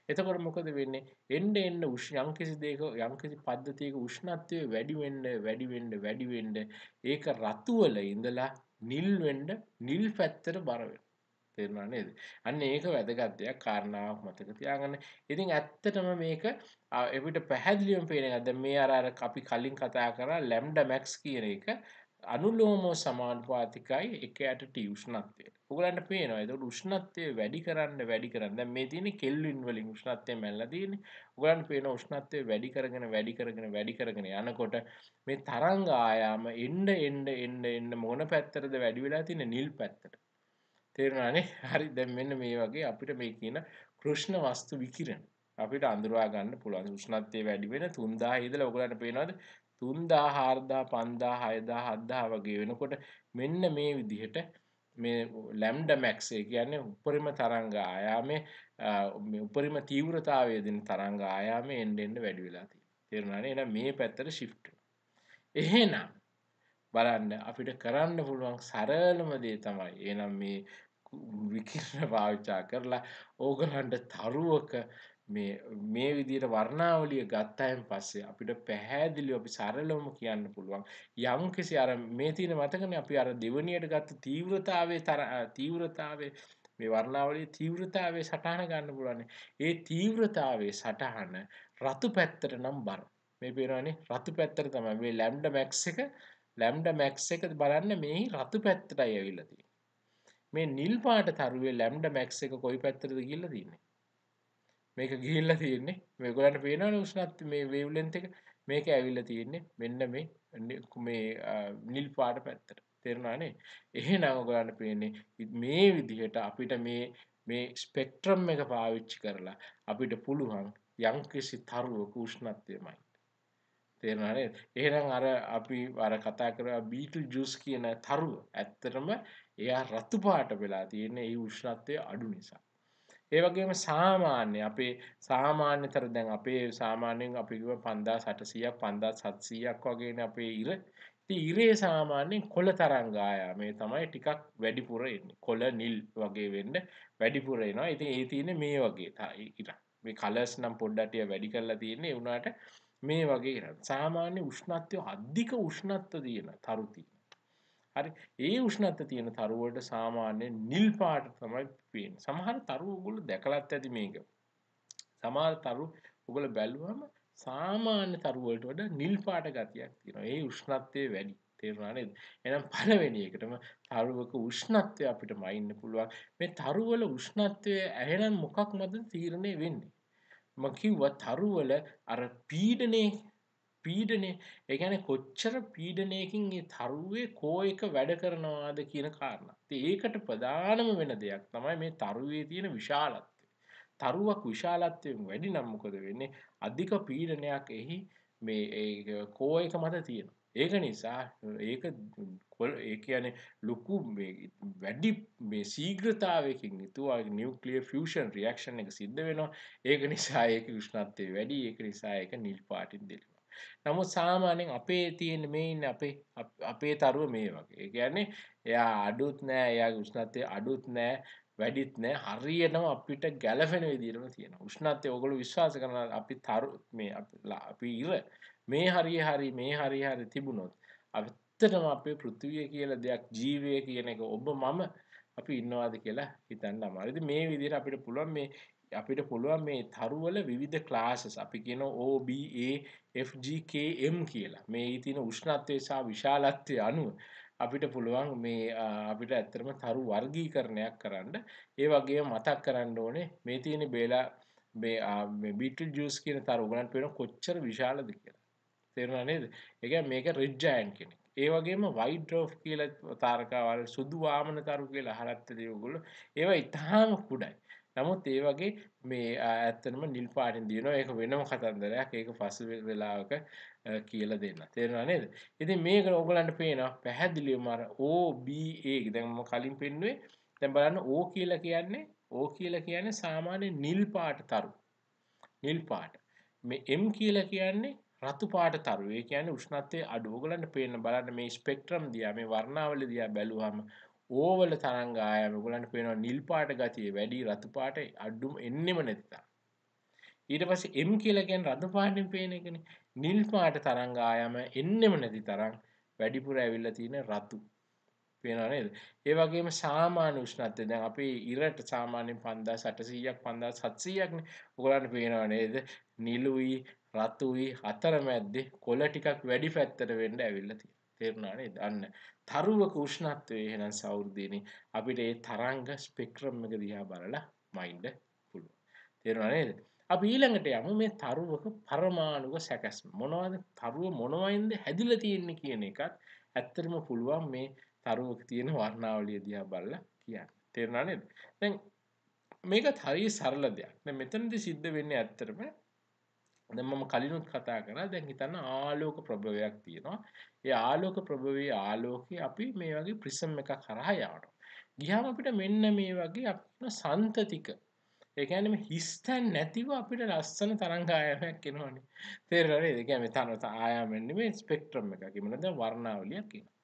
Speaker 1: එතකොට මොකද වෙන්නේ? එන්න එන්න යම්කිසි දෙයක යම්කිසි පද්ධතියක උෂ්ණත්වය වැඩි වෙන්න වැඩි වෙන්න වැඩි වෙන්න ඒක රතු වල ඉඳලා නිල් වෙන්න නිල් පැත්තට බර වෙනවා. තේරුණා නේද? අන්න ඒක වැදගත් දෙයක් කාරණාවක් මතක තියාගන්න. ඉතින් ඇත්තටම මේක එවිට පැහැදිලිවම පේන එකක්. දැන් මේ අර අර අපි කලින් කතා කරා ලැම්ඩා මැක්ස් කියන එක අනුලෝමෝ සමානුපාතිකයි එක යට T උෂ්ණත්වය. ඔයගලන්ට පේනවා. ඒකට උෂ්ණත්වය වැඩි කරන්න වැඩි කරන්න. දැන් මේ තියෙන්නේ කෙල්වින් වලින් උෂ්ණත්වය මැල්ලා තියෙන්නේ. ඔයගලන්ට පේනවා උෂ්ණත්වය වැඩි කරගෙන වැඩි කරගෙන වැඩි කරගෙන යනකොට මේ තරංග ආයාම එන්න එන්න එන්න එන්න මොන පැත්තටද වැඩි වෙලා තියෙන්නේ නිල් පැත්තට. තේරුණානේ? හරි දැන් මෙන්න මේ වගේ අපිට මේ කියන කෘෂ්ණ වස්තු විකිරණ අපිට අඳුරවා ගන්න පුළුවන්. උෂ්ණත්වය වැඩි වෙන 3000 ඉඳලා ඔයගලන්ට පේනවද තුන්දා හාර්දා පන්දා හයදා හද්දා වගේ වෙනකොට මෙන්න මේ විදිහට මේ ලැම්ඩ මැක්සේ කියන්නේ උපරිම තරංග ආයාමේ උපරිම තීව්‍රතාවය දෙන තරංග ආයාමේ එන්න එන්න වැඩි වෙලා තියෙනවා. තේරුණානේ? එහෙනම් මේ පැත්තට shift එහෙනම් බලන්න අපිට කරන්න පුළුවන් සරලම දේ තමයි. එහෙනම් මේ විකිරණ පාවිච්චි කරලා ඕගලන්ට තරුවක මේ මේ විදිහට වර්ණාවලිය ගත්තයින් පස්සේ අපිට පැහැදිලිව අපි සරලවම කියන්න පුළුවන් යම්කිසි අර මේ තියෙන මතකනේ අපි අර දෙවණියට ගත්ත තීව්‍රතාවයේ තීව්‍රතාවයේ මේ වර්ණාවලියේ තීව්‍රතාවයේ සටහන ගන්න පුළුවන්. ඒ තීව්‍රතාවයේ සටහන රතු පැත්තට නම් බර. මේ පේනවනේ රතු පැත්තට තමයි මේ ලැම්ඩා මැක්ස් එක ලැම්ඩා මැක්ස් එක බලන්න මේ රතු පැත්තටයි ඇවිල්ලා තියෙන්නේ. මේ නිල් පාට තරුවේ ලැම්ඩා මැක්ස් එක කොයි පැත්තටද ගිහිල්ලා තියෙන්නේ? මේක ගිහිල්ලා තියෙන්නේ. මේගොල්ලන්ට පේනවනේ උෂ්ණත් මේ වේව්ලෙන්ත් එක. මේක ඇවිල්ලා තියෙන්නේ මෙන්න මේ මේ නිල් පාට පැත්තට. තේරුණානේ එහෙනම් ඔයගොල්ලන්ට පේන්නේ මේ විදිහට අපිට මේ මේ ස්පෙක්ට්‍රම් එක පාවිච්චි කරලා අපිට පුළුවන් යම්කිසි තරුවක උෂ්ණත්වයමයි. තේරුණානේ එහෙනම් අර අපි අර කතා කරා බීටල් ජූස් කියන තරුව ඇත්තටම එයා රතු පාට වෙලා තියෙන්නේ ඒ උෂ්ණත්වය අඩු නිසා. ඒ වගේම සාමාන්‍ය අපේ සාමාන්‍යතර දැන් අපේ සාමාන්‍යයෙන් අපි කිව්ව 5800ක් 5700ක් වගේනේ අපේ ඉර. ඉතින් ඉරේ සාමාන්‍යයෙන් කොළ තරංග ආයාමය තමයි ටිකක් වැඩිපුර එන්නේ. කොළ නිල් වගේ වෙන්න වැඩිපුර එනවා. ඉතින් ඒ තියෙන්නේ මේ වගේ ඉර. මේ කලර්ස් නම් පොඩ්ඩක් ටික වැඩි කරලා තියෙන්නේ. ඒ වුණාට මේ වගේ ඉර. සාමාන්‍ය උෂ්ණත්වය අධික උෂ්ණත්ව තියෙන තරු තියෙනවා. හරි. ඒ උෂ්ණත්ව තියෙන තරු වලට සාමාන්‍ය නිල් පාට තමයි පේන්නේ. සමහර තරු ඔයගොල්ලෝ දැකලත් ඇති මේක. සමහර තරු ඔයගොල්ලෝ බැලුවම සාමාන්‍ය තරු වලට වඩා නිල් පාට ගතියක් තියෙනවා. ඒ උෂ්ණත්වය වැඩි. තේරුණා නේද? එහෙනම් පළවෙනි එකටම තරුවක උෂ්ණත්වය අපිට මයින්න පුළුවන්. මේ තරුවල උෂ්ණත්වය එහෙනම් මොකක් මතද තීරණය වෙන්නේ? මම කිව්වා තරුවල අර පීඩනේ පීඩනය ඒ කියන්නේ කොච්චර පීඩනයකින් ඒ තරුවේ කෝ එක වැඩ කරනවාද කියන කාරණා. ඉතින් ඒකට ප්‍රධානම වෙන දෙයක් තමයි මේ තරුවේ තියෙන විශාලත්වය. තරුවක් විශාලත්වයෙන් වැඩි නම් මොකද වෙන්නේ? අධික පීඩනයක් එහි මේ කෝ එක මත තියෙනවා. ඒක නිසා ඒක ඒ කියන්නේ ලොකු වැඩි මේ ශීඝ්‍රතාවයකින් යුතුව නියුක්ලියර් ෆියුෂන් රියැක්ෂන් එක සිද්ධ වෙනවා. ඒක නිසා ඒක උෂ්ණත්වය වැඩි. ඒක නිසා ඒක නිල් පාටින් දෙනවා. නමුත් සාමාන්‍යයෙන් අපේ තියෙන මේ ඉන්න අපේ අපේ තරුව මේ වගේ. ඒ කියන්නේ එයා අඩුත් නෑ, එයාගේ උෂ්ණත්වය අඩුත් නෑ. වැඩිත් නෑ හරියටම අපිට ගැලපෙන විදිහටම තියෙනවා. උෂ්ණත්වය ඔයගොල්ලෝ විශ්වාස කරනවා අපි තරු මේ අපි ඉර මේ හරිය හරි මේ හරිය හරි තිබුණොත් ඇත්තටම අපේ පෘථිවිය කියලා දෙයක් ජීවය කියන එක ඔබ මම අපි ඉන්නවාද කියලා හිතන්න අමාරුයි. ඉතින් මේ විදිහට අපිට පුළුවන් මේ අපිට පුළුවන් මේ තරුවල විවිධ ක්ලාසස් අපි කියන OBA FG KM කියලා. මේ තියෙන උෂ්ණත්වය සහ විශාලත්වය අනුව අපිට පුළුවන් මේ අපිට ඇත්තරම තරු වර්ගීකරණයක් කරන්න. ඒ වගේ මතක් කරන්න ඕනේ මේ තියෙන බේලා මේ බිටල් ජූස් කියන තරු ගලන් පේන කොච්චර විශාලද කියලා. තේරුණා නේද? ඒ කියන්නේ මේක රෙඩ් ජයන්ට් කෙනෙක්. ඒ වගේම වයිට් ඩ්‍රොෆ් කියලා තාරකාවල් සුදු වාමන තරු කියලා අහලත් ඒගොල්ලෝ ඒවා ඊටාම කුඩයි. නමුත් ඒ වගේ මේ ඇත්තනම නිල් පාටින් දිනනවා. ඒක වෙනම කතන්දරයක්. ඒක පසු වෙලාවක කියලා දෙන්න. තේරුණා නේද? ඉතින් මේක ඔයගලන්ට පේනවා පැහැදිලිවම අර OBA දැන් මම කලින් පෙන්නුවේ දැන් බලන්න O කියලා කියන්නේ O කියලා කියන්නේ සාමාන්‍ය නිල් පාට තරු. නිල් පාට. මේ M කියලා කියන්නේ රතු පාට තරු. ඒ කියන්නේ උෂ්ණත්වයේ අඩු. ඔයගලන්ට පේන්න බලන්න මේ ස්පෙක්ට්‍රම් දිහා මේ වර්ණාවලිය දිහා බැලුවම ඕවල තරංග ආයම ඔයගලන්ට පේනවා නිල් පාට ගතිය වැඩි රතු පාට අඩුම එන්නෙම නැතිතා ඊට පස්සේ M කියලා කියන්නේ රතු පාටින් පේන එකනේ. නිල් පාට තරංග ආයම එන්නෙම නැති තරම් වැඩිපුර ඇවිල්ලා තියෙන රතු. පේනවා නේද? ඒ වගේම සාමාන්‍ය උෂ්ණත්වය. දැන් අපේ ඉරට සාමාන්‍යයෙන් 5800ක් 5700ක් නේ ඔයගලන්ට පේනවා නේද? නිලුයි රතුයි අතරමැද්දේ කොළ ටිකක් වැඩි පැත්තට වෙන්න ඇවිල්ලා තියෙනවා. තේරුණා නේද? අන්න. තරුවක උෂ්ණත්වය එහෙනම් සෞර්දීනේ අපිට ඒ තරංග ස්පෙක්ට්‍රම් එක දිහා බලලා මයින්ඩ් පුළුවන්. තේරුණා නේද? අපි ඊළඟට යමු මේ තරුවක පරමාණුක සැකැස්ම. මොනවද? තරුව මොනවයින්ද හැදිලා තියෙන්නේ කියන එකත් ඇත්තටම පුළුවන් මේ තරුවක තියෙන වර්ණාවලිය දිහා බලලා කියන්න. තේරුණා නේද? දැන් මේකත් හරිය සරල දෙයක්. දැන් මෙතනදී සිද්ධ වෙන්නේ ඇත්තටම දැන් මම කලිනුත් කතා කරා දැන් හිතන්න ආලෝක ප්‍රභවයක් තියෙනවා. ඒ ආලෝක ප්‍රභවයේ ආලෝකය අපි මේ වගේ ප්‍රිසම් එකක් හරහා යවනවා. ගියාම අපිට මෙන්න මේ වගේ අපිට සන්තතික ඒ කියන්නේ මේ හිස්තැන් නැතිව අපිට ලස්සන තරංග ආයාමයක් එනවනේ. තේරෙනවද? ඒ කියන්නේ තනත ආයාමෙන් නෙමෙයි ස්පෙක්ට්‍රම් එකක්. ඒ මොනද වර්ණාවලියක් එනවා.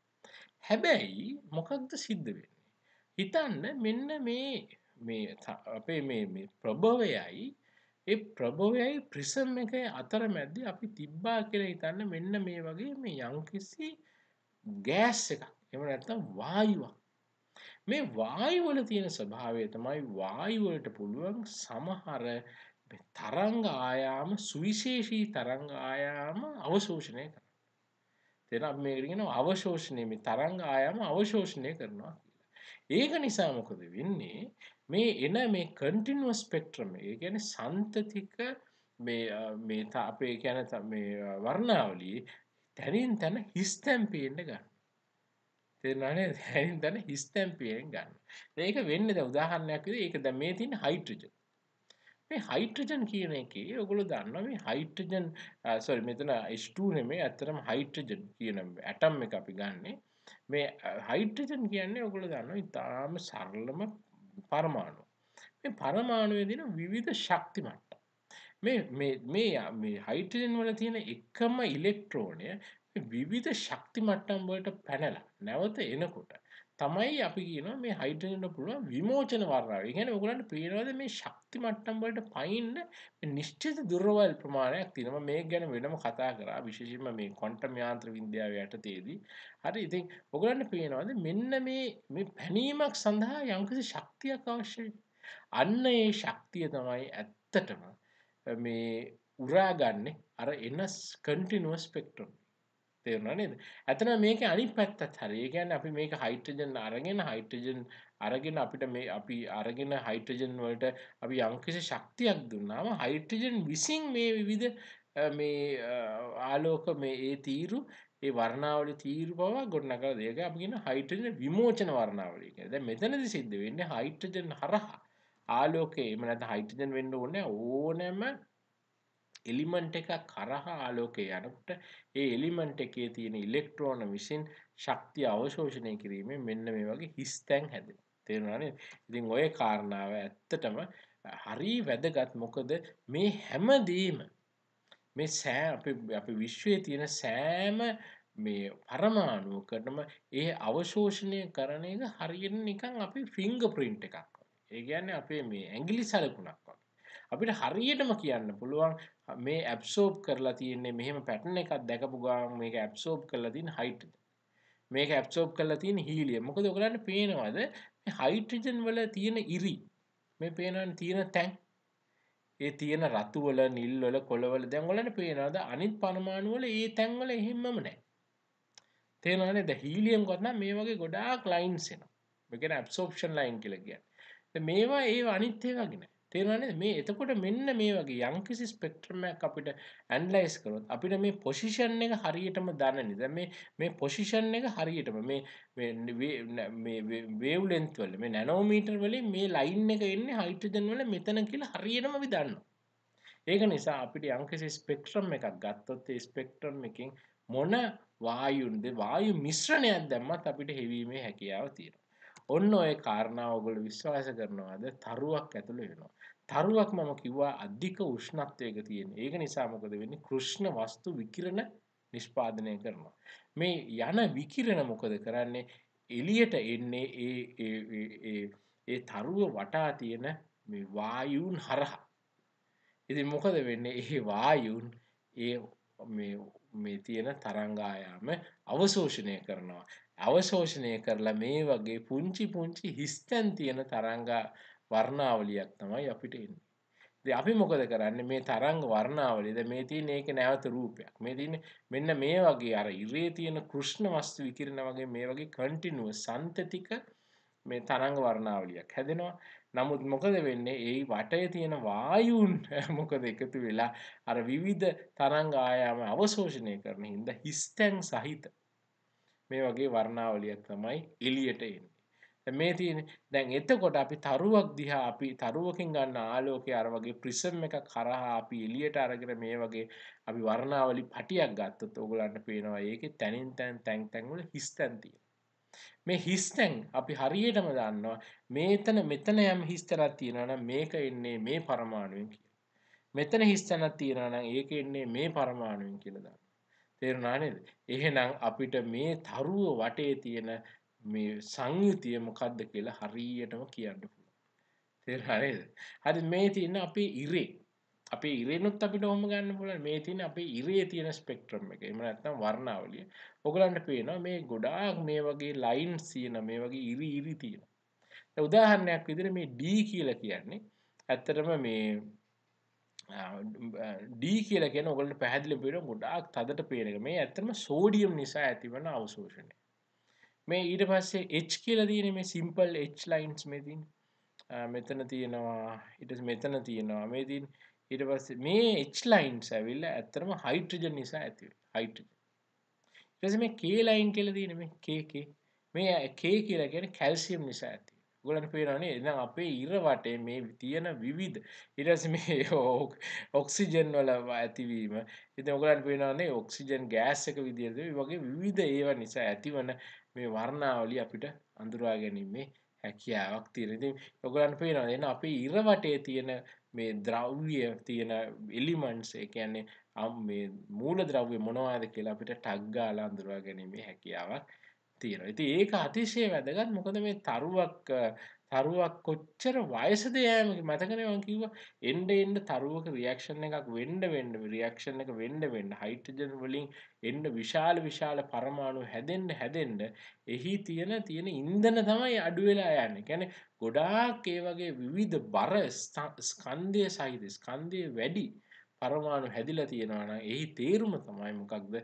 Speaker 1: හැබැයි මොකක්ද සිද්ධ වෙන්නේ? හිතන්න මෙන්න මේ මේ අපේ මේ මේ ප්‍රභවයයි ඒ ප්‍රභවයයි ප්‍රිසම් එක අතර මැද්ද අපි තිබ්බා කියලා හිතන්න මෙන්න මේ වගේ මේ යම්කිසි ගෑස් එකක් එහෙම නැත්නම් වායුවක් මේ වායුවල තියෙන ස්වභාවය තමයි වායුවලට පුළුවන් සමහර තරංග ආයාම සුවිශේෂී තරංග ආයාම අවශෝෂණය කරන්න. තේරෙනවද අපි මේකට කියනවා අවශෝෂණය මේ තරංග ආයාම අවශෝෂණය කරනවා කියලා. ඒක නිසා මොකද වෙන්නේ? මේ එන මේ කන්ටිනියස් ස්පෙක්ට්‍රම් ඒ කියන්නේ සන්තතික මේ මේ අපේ කියන්නේ මේ වර්ණාවලියේ තැනින් තැන හිස් තැන් පේන්න ගන්න. තේරුණානේ තැනින් තැන හිස් තැන් පේන්න ගන්න. ඒක වෙන්නේ දැන් උදාහරණයක් විදිහට ඒක දැන් මේ තියෙන හයිඩ්‍රජන්. මේ හයිඩ්‍රජන් කියන එකේ ඔයගොල්ලෝ දන්නවා මේ හයිඩ්‍රජන් සෝරි මෙතන H2 නෙමෙයි අතරම හයිඩ්‍රජන් කියන ඇටම් එක අපි ගන්නෙ. මේ හයිඩ්‍රජන් කියන්නේ ඔයගොල්ලෝ දන්නවා ඉතාලම සරලම පරමාණු. මේ පරමාණුවේ දින විවිධ ශක්ති මට්ටම්. මේ මේ මේ මේ හයිඩ්‍රජන් වල තියෙන එකම ඉලෙක්ට්‍රෝනය විවිධ ශක්ති මට්ටම් වලට පැනලා නැවත එනකොට තමයි අපි කියනවා මේ හයිඩ්‍රජන්ට පුළුවන් විමෝචන වර්ණාව. ඒ කියන්නේ ඔයගලන්ට පේනවාද මේ ශක්ති මට්ටම් වලට පයින්න නිශ්චිත දුර්වල ප්‍රමාණයක් තියෙනවා. මේක ගැන වෙනම කතා කරා විශේෂයෙන්ම මේ ක්වොන්ටම් යාන්ත්‍ර විද්‍යාව යටතේදී. හරි ඉතින් ඔයගලන්ට පේනවාද මෙන්න මේ මේ පැනීමක් සඳහා යම්කිසි ශක්තියක් අවශ්‍යයි. අන්න ඒ ශක්තිය තමයි ඇත්තටම මේ උරාගන්නේ අර එන කන්ටිනියස් ස්පෙක්ට්‍රම් තේරුණා නේද? ඇතන මේක අනිත් පැත්තත් හරි. ඒ කියන්නේ අපි මේක හයිඩ්‍රජන් අරගෙන හයිඩ්‍රජන් අරගෙන අපිට මේ අපි අරගෙන හයිඩ්‍රජන් වලට අපි යම්කිසි ශක්තියක් දුන්නාම හයිඩ්‍රජන් විසින් මේ විවිධ මේ ආලෝක මේ ඒ තීරු ඒ වර්ණාවලි තීරු පවා ගොඩනගලා දෙයක අපි කියන හයිඩ්‍රජන් විමෝචන වර්ණාවලිය කියලා. දැන් මෙතනදි සිද්ධ වෙන්නේ හයිඩ්‍රජන් හරහා ආලෝකය එහෙම නැත්නම් හයිඩ්‍රජන් වෙන්න ඕනේ ඕනෑම එලිමන්ට් එකක් කරහා ආලෝකය යනකොට ඒ එලිමන්ට් එකේ තියෙන ඉලෙක්ට්‍රෝන විසින් ශක්තිය අවශෝෂණය කිරීමෙන් මෙන්න මේ වගේ හිස් තැන් හැදෙනවා. තේරුණා නේද? ඉතින් ওই කාරණාව ඇත්තටම හරි වැදගත් මොකද මේ හැමදේම මේ සෑ අපි අපි විශ්වයේ තියෙන සෑම මේ පරමාණුවකටම ඒ අවශෝෂණය කරන එක හරියට නිකන් අපි ෆිංගර් ප්‍රින්ට් එකක් වගේ. ඒ කියන්නේ අපේ මේ ඇඟිලි සලකුණක් වගේ. අපිට හරියටම කියන්න පුළුවන් මේ ඇබ්සෝබ් කරලා තියෙන්නේ මෙහෙම පැටර්න් එකක් දැකපු ගමන් මේක ඇබ්සෝබ් කරලා තියෙන හයිඩ්‍රජන් මේක ඇබ්සෝබ් කරලා තියෙන හීලියම් මොකද ඔයගලන්ට පේනවද? මේ හයිඩ්‍රජන් වල තියෙන ඉරි මේ පේනවනේ තියෙන තැන්. ඒ තියෙන රතු වල නිල් වල කොළ වල දැන් ඔයගලන්ට පේනවද? අනිත් පරමාණු වල ඒ තැන් වල එහෙමම නැහැ. තේරෙනවද නේද හීලියම් කොට නම් මේ වගේ ගොඩාක් ලයින්ස් එනවා. මේ කියන්නේ ඇබ්සෝප්ෂන් ලයින් කියලා කියන්නේ. මේවා ඒ අනිත් ඒවා වගේ නෑ. තේරෙනවද මේ එතකොට මෙන්න මේ වගේ යම්කිසි ස්පෙක්ට්‍රම් එකක් අපිට ඇනලයිස් කරොත් අපිට මේ පොසිෂන් එක හරියටම දන්න නේද? මේ මේ පොසිෂන් එක හරියටම මේ මේ වේව් ලෙන්ත් වල මේ නැනෝමීටර් වලින් මේ ලයින් එක එන්නේ හයිඩ්‍රජන් වල මෙතන කියලා හරියටම අපි දන්නවා ඒක නිසා අපිට යම්කිසි ස්පෙක්ට්‍රම් එකක් ගත්තොත් ඒ ස්පෙක්ට්‍රම් එකෙන් මොන වායුන්ද වායු මිශ්‍රණයක් දැම්මත් අපිට හෙවීමේ හැකියාව තියෙනවා. ඔන්න ඔය කාරණාව ඔයගොල්ලෝ විශ්වාස කරනවාද? තරුවක් ඇතුළේ වෙනවා. තරුවක් මම කිව්වා අධික උෂ්ණත්වයක තියෙන. ඒක නිසා මොකද වෙන්නේ? කෘෂ්ණ වස්තු විකිරණ නිෂ්පාදනය කරනවා. මේ යන විකිරණ මොකද කරන්නේ? එළියට එන්නේ ඒ ඒ ඒ ඒ තරුව වටා තියෙන මේ වායුන් හරහා. ඉතින් මොකද වෙන්නේ? ඒ වායුන් ඒ මේ මේ තියෙන තරංගායාම අවශෝෂණය කරනවා. අවශෝෂණය කරලා මේ වගේ පුංචි පුංචි හිස්තැන් තියෙන තරංගා වර්ණාවලියක් තමයි අපිට එන්නේ. ඉතින් අපි මොකද කරන්නේ මේ තරංග වර්ණාවලියද මේ තියෙන ඒක නැවත රූපයක්. මේ තියෙන්නේ මෙන්න මේ වගේ අර ඉරේ තියෙන කෘෂ්ණ වස්තු විකිරණ වගේ මේ වගේ කන්ටිනියුස් සන්තතික මේ තරංග වර්ණාවලියක් හැදෙනවා. නමුත් මොකද වෙන්නේ? ඒ වටේ තියෙන වායුන් මොකද එකතු වෙලා අර විවිධ තරංග ආයාම අවශෝෂණය කරන හින්දා හිස්තැන් සහිත මේ වගේ වර්ණාවලියක් තමයි එළියට එන්නේ. මේ තියෙන දැන් එතකොට අපි තරුවක් දිහා අපි තරුවකින් ගන්න ආලෝකය අර වගේ ප්‍රිසම් එකක් කරහා අපි එළියට අරගෙන මේ වගේ අපි වර්ණාවලි පටියක් ගත්තොත් ඕගලන්ට පේනවා ඒකේ තැනින් තැන් තැන් තැන් වල හිස් තැන් මේ හිස් තැන් අපි හරියටම දන්නවා මේතන මෙතන යම් හිස් තැනක් තියෙනවා නම් මේක එන්නේ මේ පරමාණුවෙන් කියලා. මෙතන හිස් තැනක් තියෙනවා නම් ඒක එන්නේ මේ පරමාණුවෙන් කියලා දන්නවා. තේරුණා නේද? එහෙනම් අපිට මේ තරුව වටේ තියෙන මේ සංයුතිය මොකක්ද කියලා හරියටම කියන්න පුළුවන්. තේරුණා නේද? හරි මේ තියෙන අපේ ඉරේ. අපේ ඉරේනොත් අපිට ඔහොම ගන්න පුළුවන්. මේ තියෙන අපේ ඉරේ තියෙන ස්පෙක්ට්‍රම් එක. එහෙම නැත්නම් වර්ණාවලිය. ඔයගලන්ට පේනවා මේ ගොඩාක් මේ වගේ ලයින්ස් තියෙන මේ වගේ ඉරි ඉරි තියෙනවා. උදාහරණයක් විදිහට මේ D කියලා කියන්නේ ඇත්තටම මේ D කියලා කියන ඔයගලන්ට පැහැදිලිව පේනවා ගොඩාක් තදට පේන එක. මේ ඇත්තටම සෝඩියම් නිසා ඇතිවන අවශෝෂණය. මේ ඊට පස්සේ H කියලා තියෙන මේ සිම්පල් H ලයින්ස් මේ තියෙන මෙතන තියෙනවා ඊට මෙතන තියෙනවා මේ තියෙන ඊට පස්සේ මේ H ලයින්ස් ඇවිල්ලා ඇත්තටම හයිඩ්‍රජන් නිසා ඇති හයිඩ්‍රජන් ඊට පස්සේ මේ K ලයින් කියලා තියෙන මේ KK මේ K කියලා කියන්නේ කැල්සියම් නිසා ඇති ඔයගොල්ලන්ට පේනවනේ එහෙනම් අපේ ඉර වටේ මේ තියෙන විවිධ ඊට පස්සේ මේ ඔක්සිජන් වල ඇතිවීම. ඉතින් ඔයගොල්ලන්ට පේනවනේ ඔක්සිජන් ගෑස් එක විදිහට මේ වගේ විවිධ ඒවා නිසා ඇතිවන මේ වර්ණාවලිය අපිට අඳුරා ගැනීමේ හැකියාවක් තියෙනවා. ඉතින් ඔයගලන්ට පේනවා එන අපේ ඉර වටේ තියෙන මේ ද්‍රව්‍ය තියෙන එලිමන්ට්ස් ඒ කියන්නේ මේ මූල ද්‍රව්‍ය මොනවාද කියලා අපිට ටක් ගාලා අඳුරා ගැනීමේ හැකියාවක් තියෙනවා. ඉතින් ඒක අතිශය වැදගත්. මොකද මේ තරුවක් තරුවක් කොච්චර වයසද යෑම මතකනේ මම කිව්වා එන්න එන්න තරුවක රියැක්ෂන් එකක් වෙන්න වෙන්න රියැක්ෂන් එක වෙන්න වෙන්න හයිඩ්‍රජන් වලින් එන්න විශාල විශාල පරමාණු හැදෙන්න හැදෙන්න එහි තියෙන තියෙන ඉන්ධන තමයි අඩු වෙලා යන්නේ. කියන්නේ ගොඩාක් ඒ වගේ විවිධ බර ස්කන්ධය සහිත ස්කන්ධය වැඩි පරමාණු හැදිලා තියෙනවා නම් එහි තේරුම තමයි මොකක්ද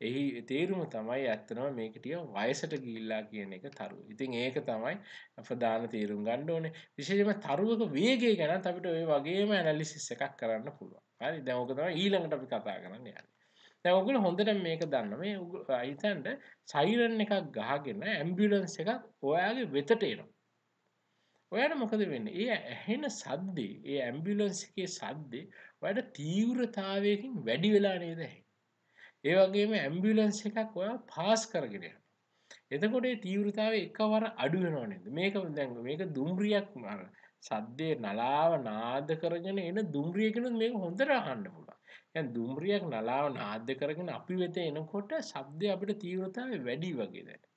Speaker 1: එහි තේරුම තමයි ඇත්තනම මේක ටික වයසට ගිහිල්ලා කියන එක තරුව. ඉතින් ඒක තමයි ප්‍රධාන තේරුම් ගන්න ඕනේ. විශේෂයෙන්ම තරුවක වේගය ගැනත් අපිට ওই වගේම ඇනලිසිස් එකක් කරන්න පුළුවන්. හරි. දැන් ඕක තමයි ඊළඟට අපි කතා කරන්න යන්නේ. දැන් ඔයගොල්ලෝ හොඳට මේක දන්න මේ හිතන්න සයිරන් එකක් ගහගෙන ඇම්බියුලන්ස් එකක් ඔයාගේ වෙතට එනවා. ඔයාට මොකද වෙන්නේ? ඒ ඇහෙන සද්දේ, ඒ ඇම්බියුලන්ස් එකේ සද්දේ ඔයාට තීව්‍රතාවයකින් වැඩි වෙලා නේද ඇහෙන්නේ? ඒ වගේම ඇම්බියුලන්ස් එකක් ඔයා පාස් කරගෙන යනවා. එතකොට ඒ තීව්‍රතාවය එකවර අඩු වෙනව නේද? මේක දැන් මේක දුම්රියක් අර සද්දේ නලාව නාද කරගෙන එන දුම්රියකිනුත් මේක හොඳට අහන්න පුළුවන්. දැන් දුම්රියක් නලාව නාද කරගෙන අපි වෙත එනකොට ශබ්දය අපිට තීව්‍රතාවය වැඩි වගේ දැනෙනවා.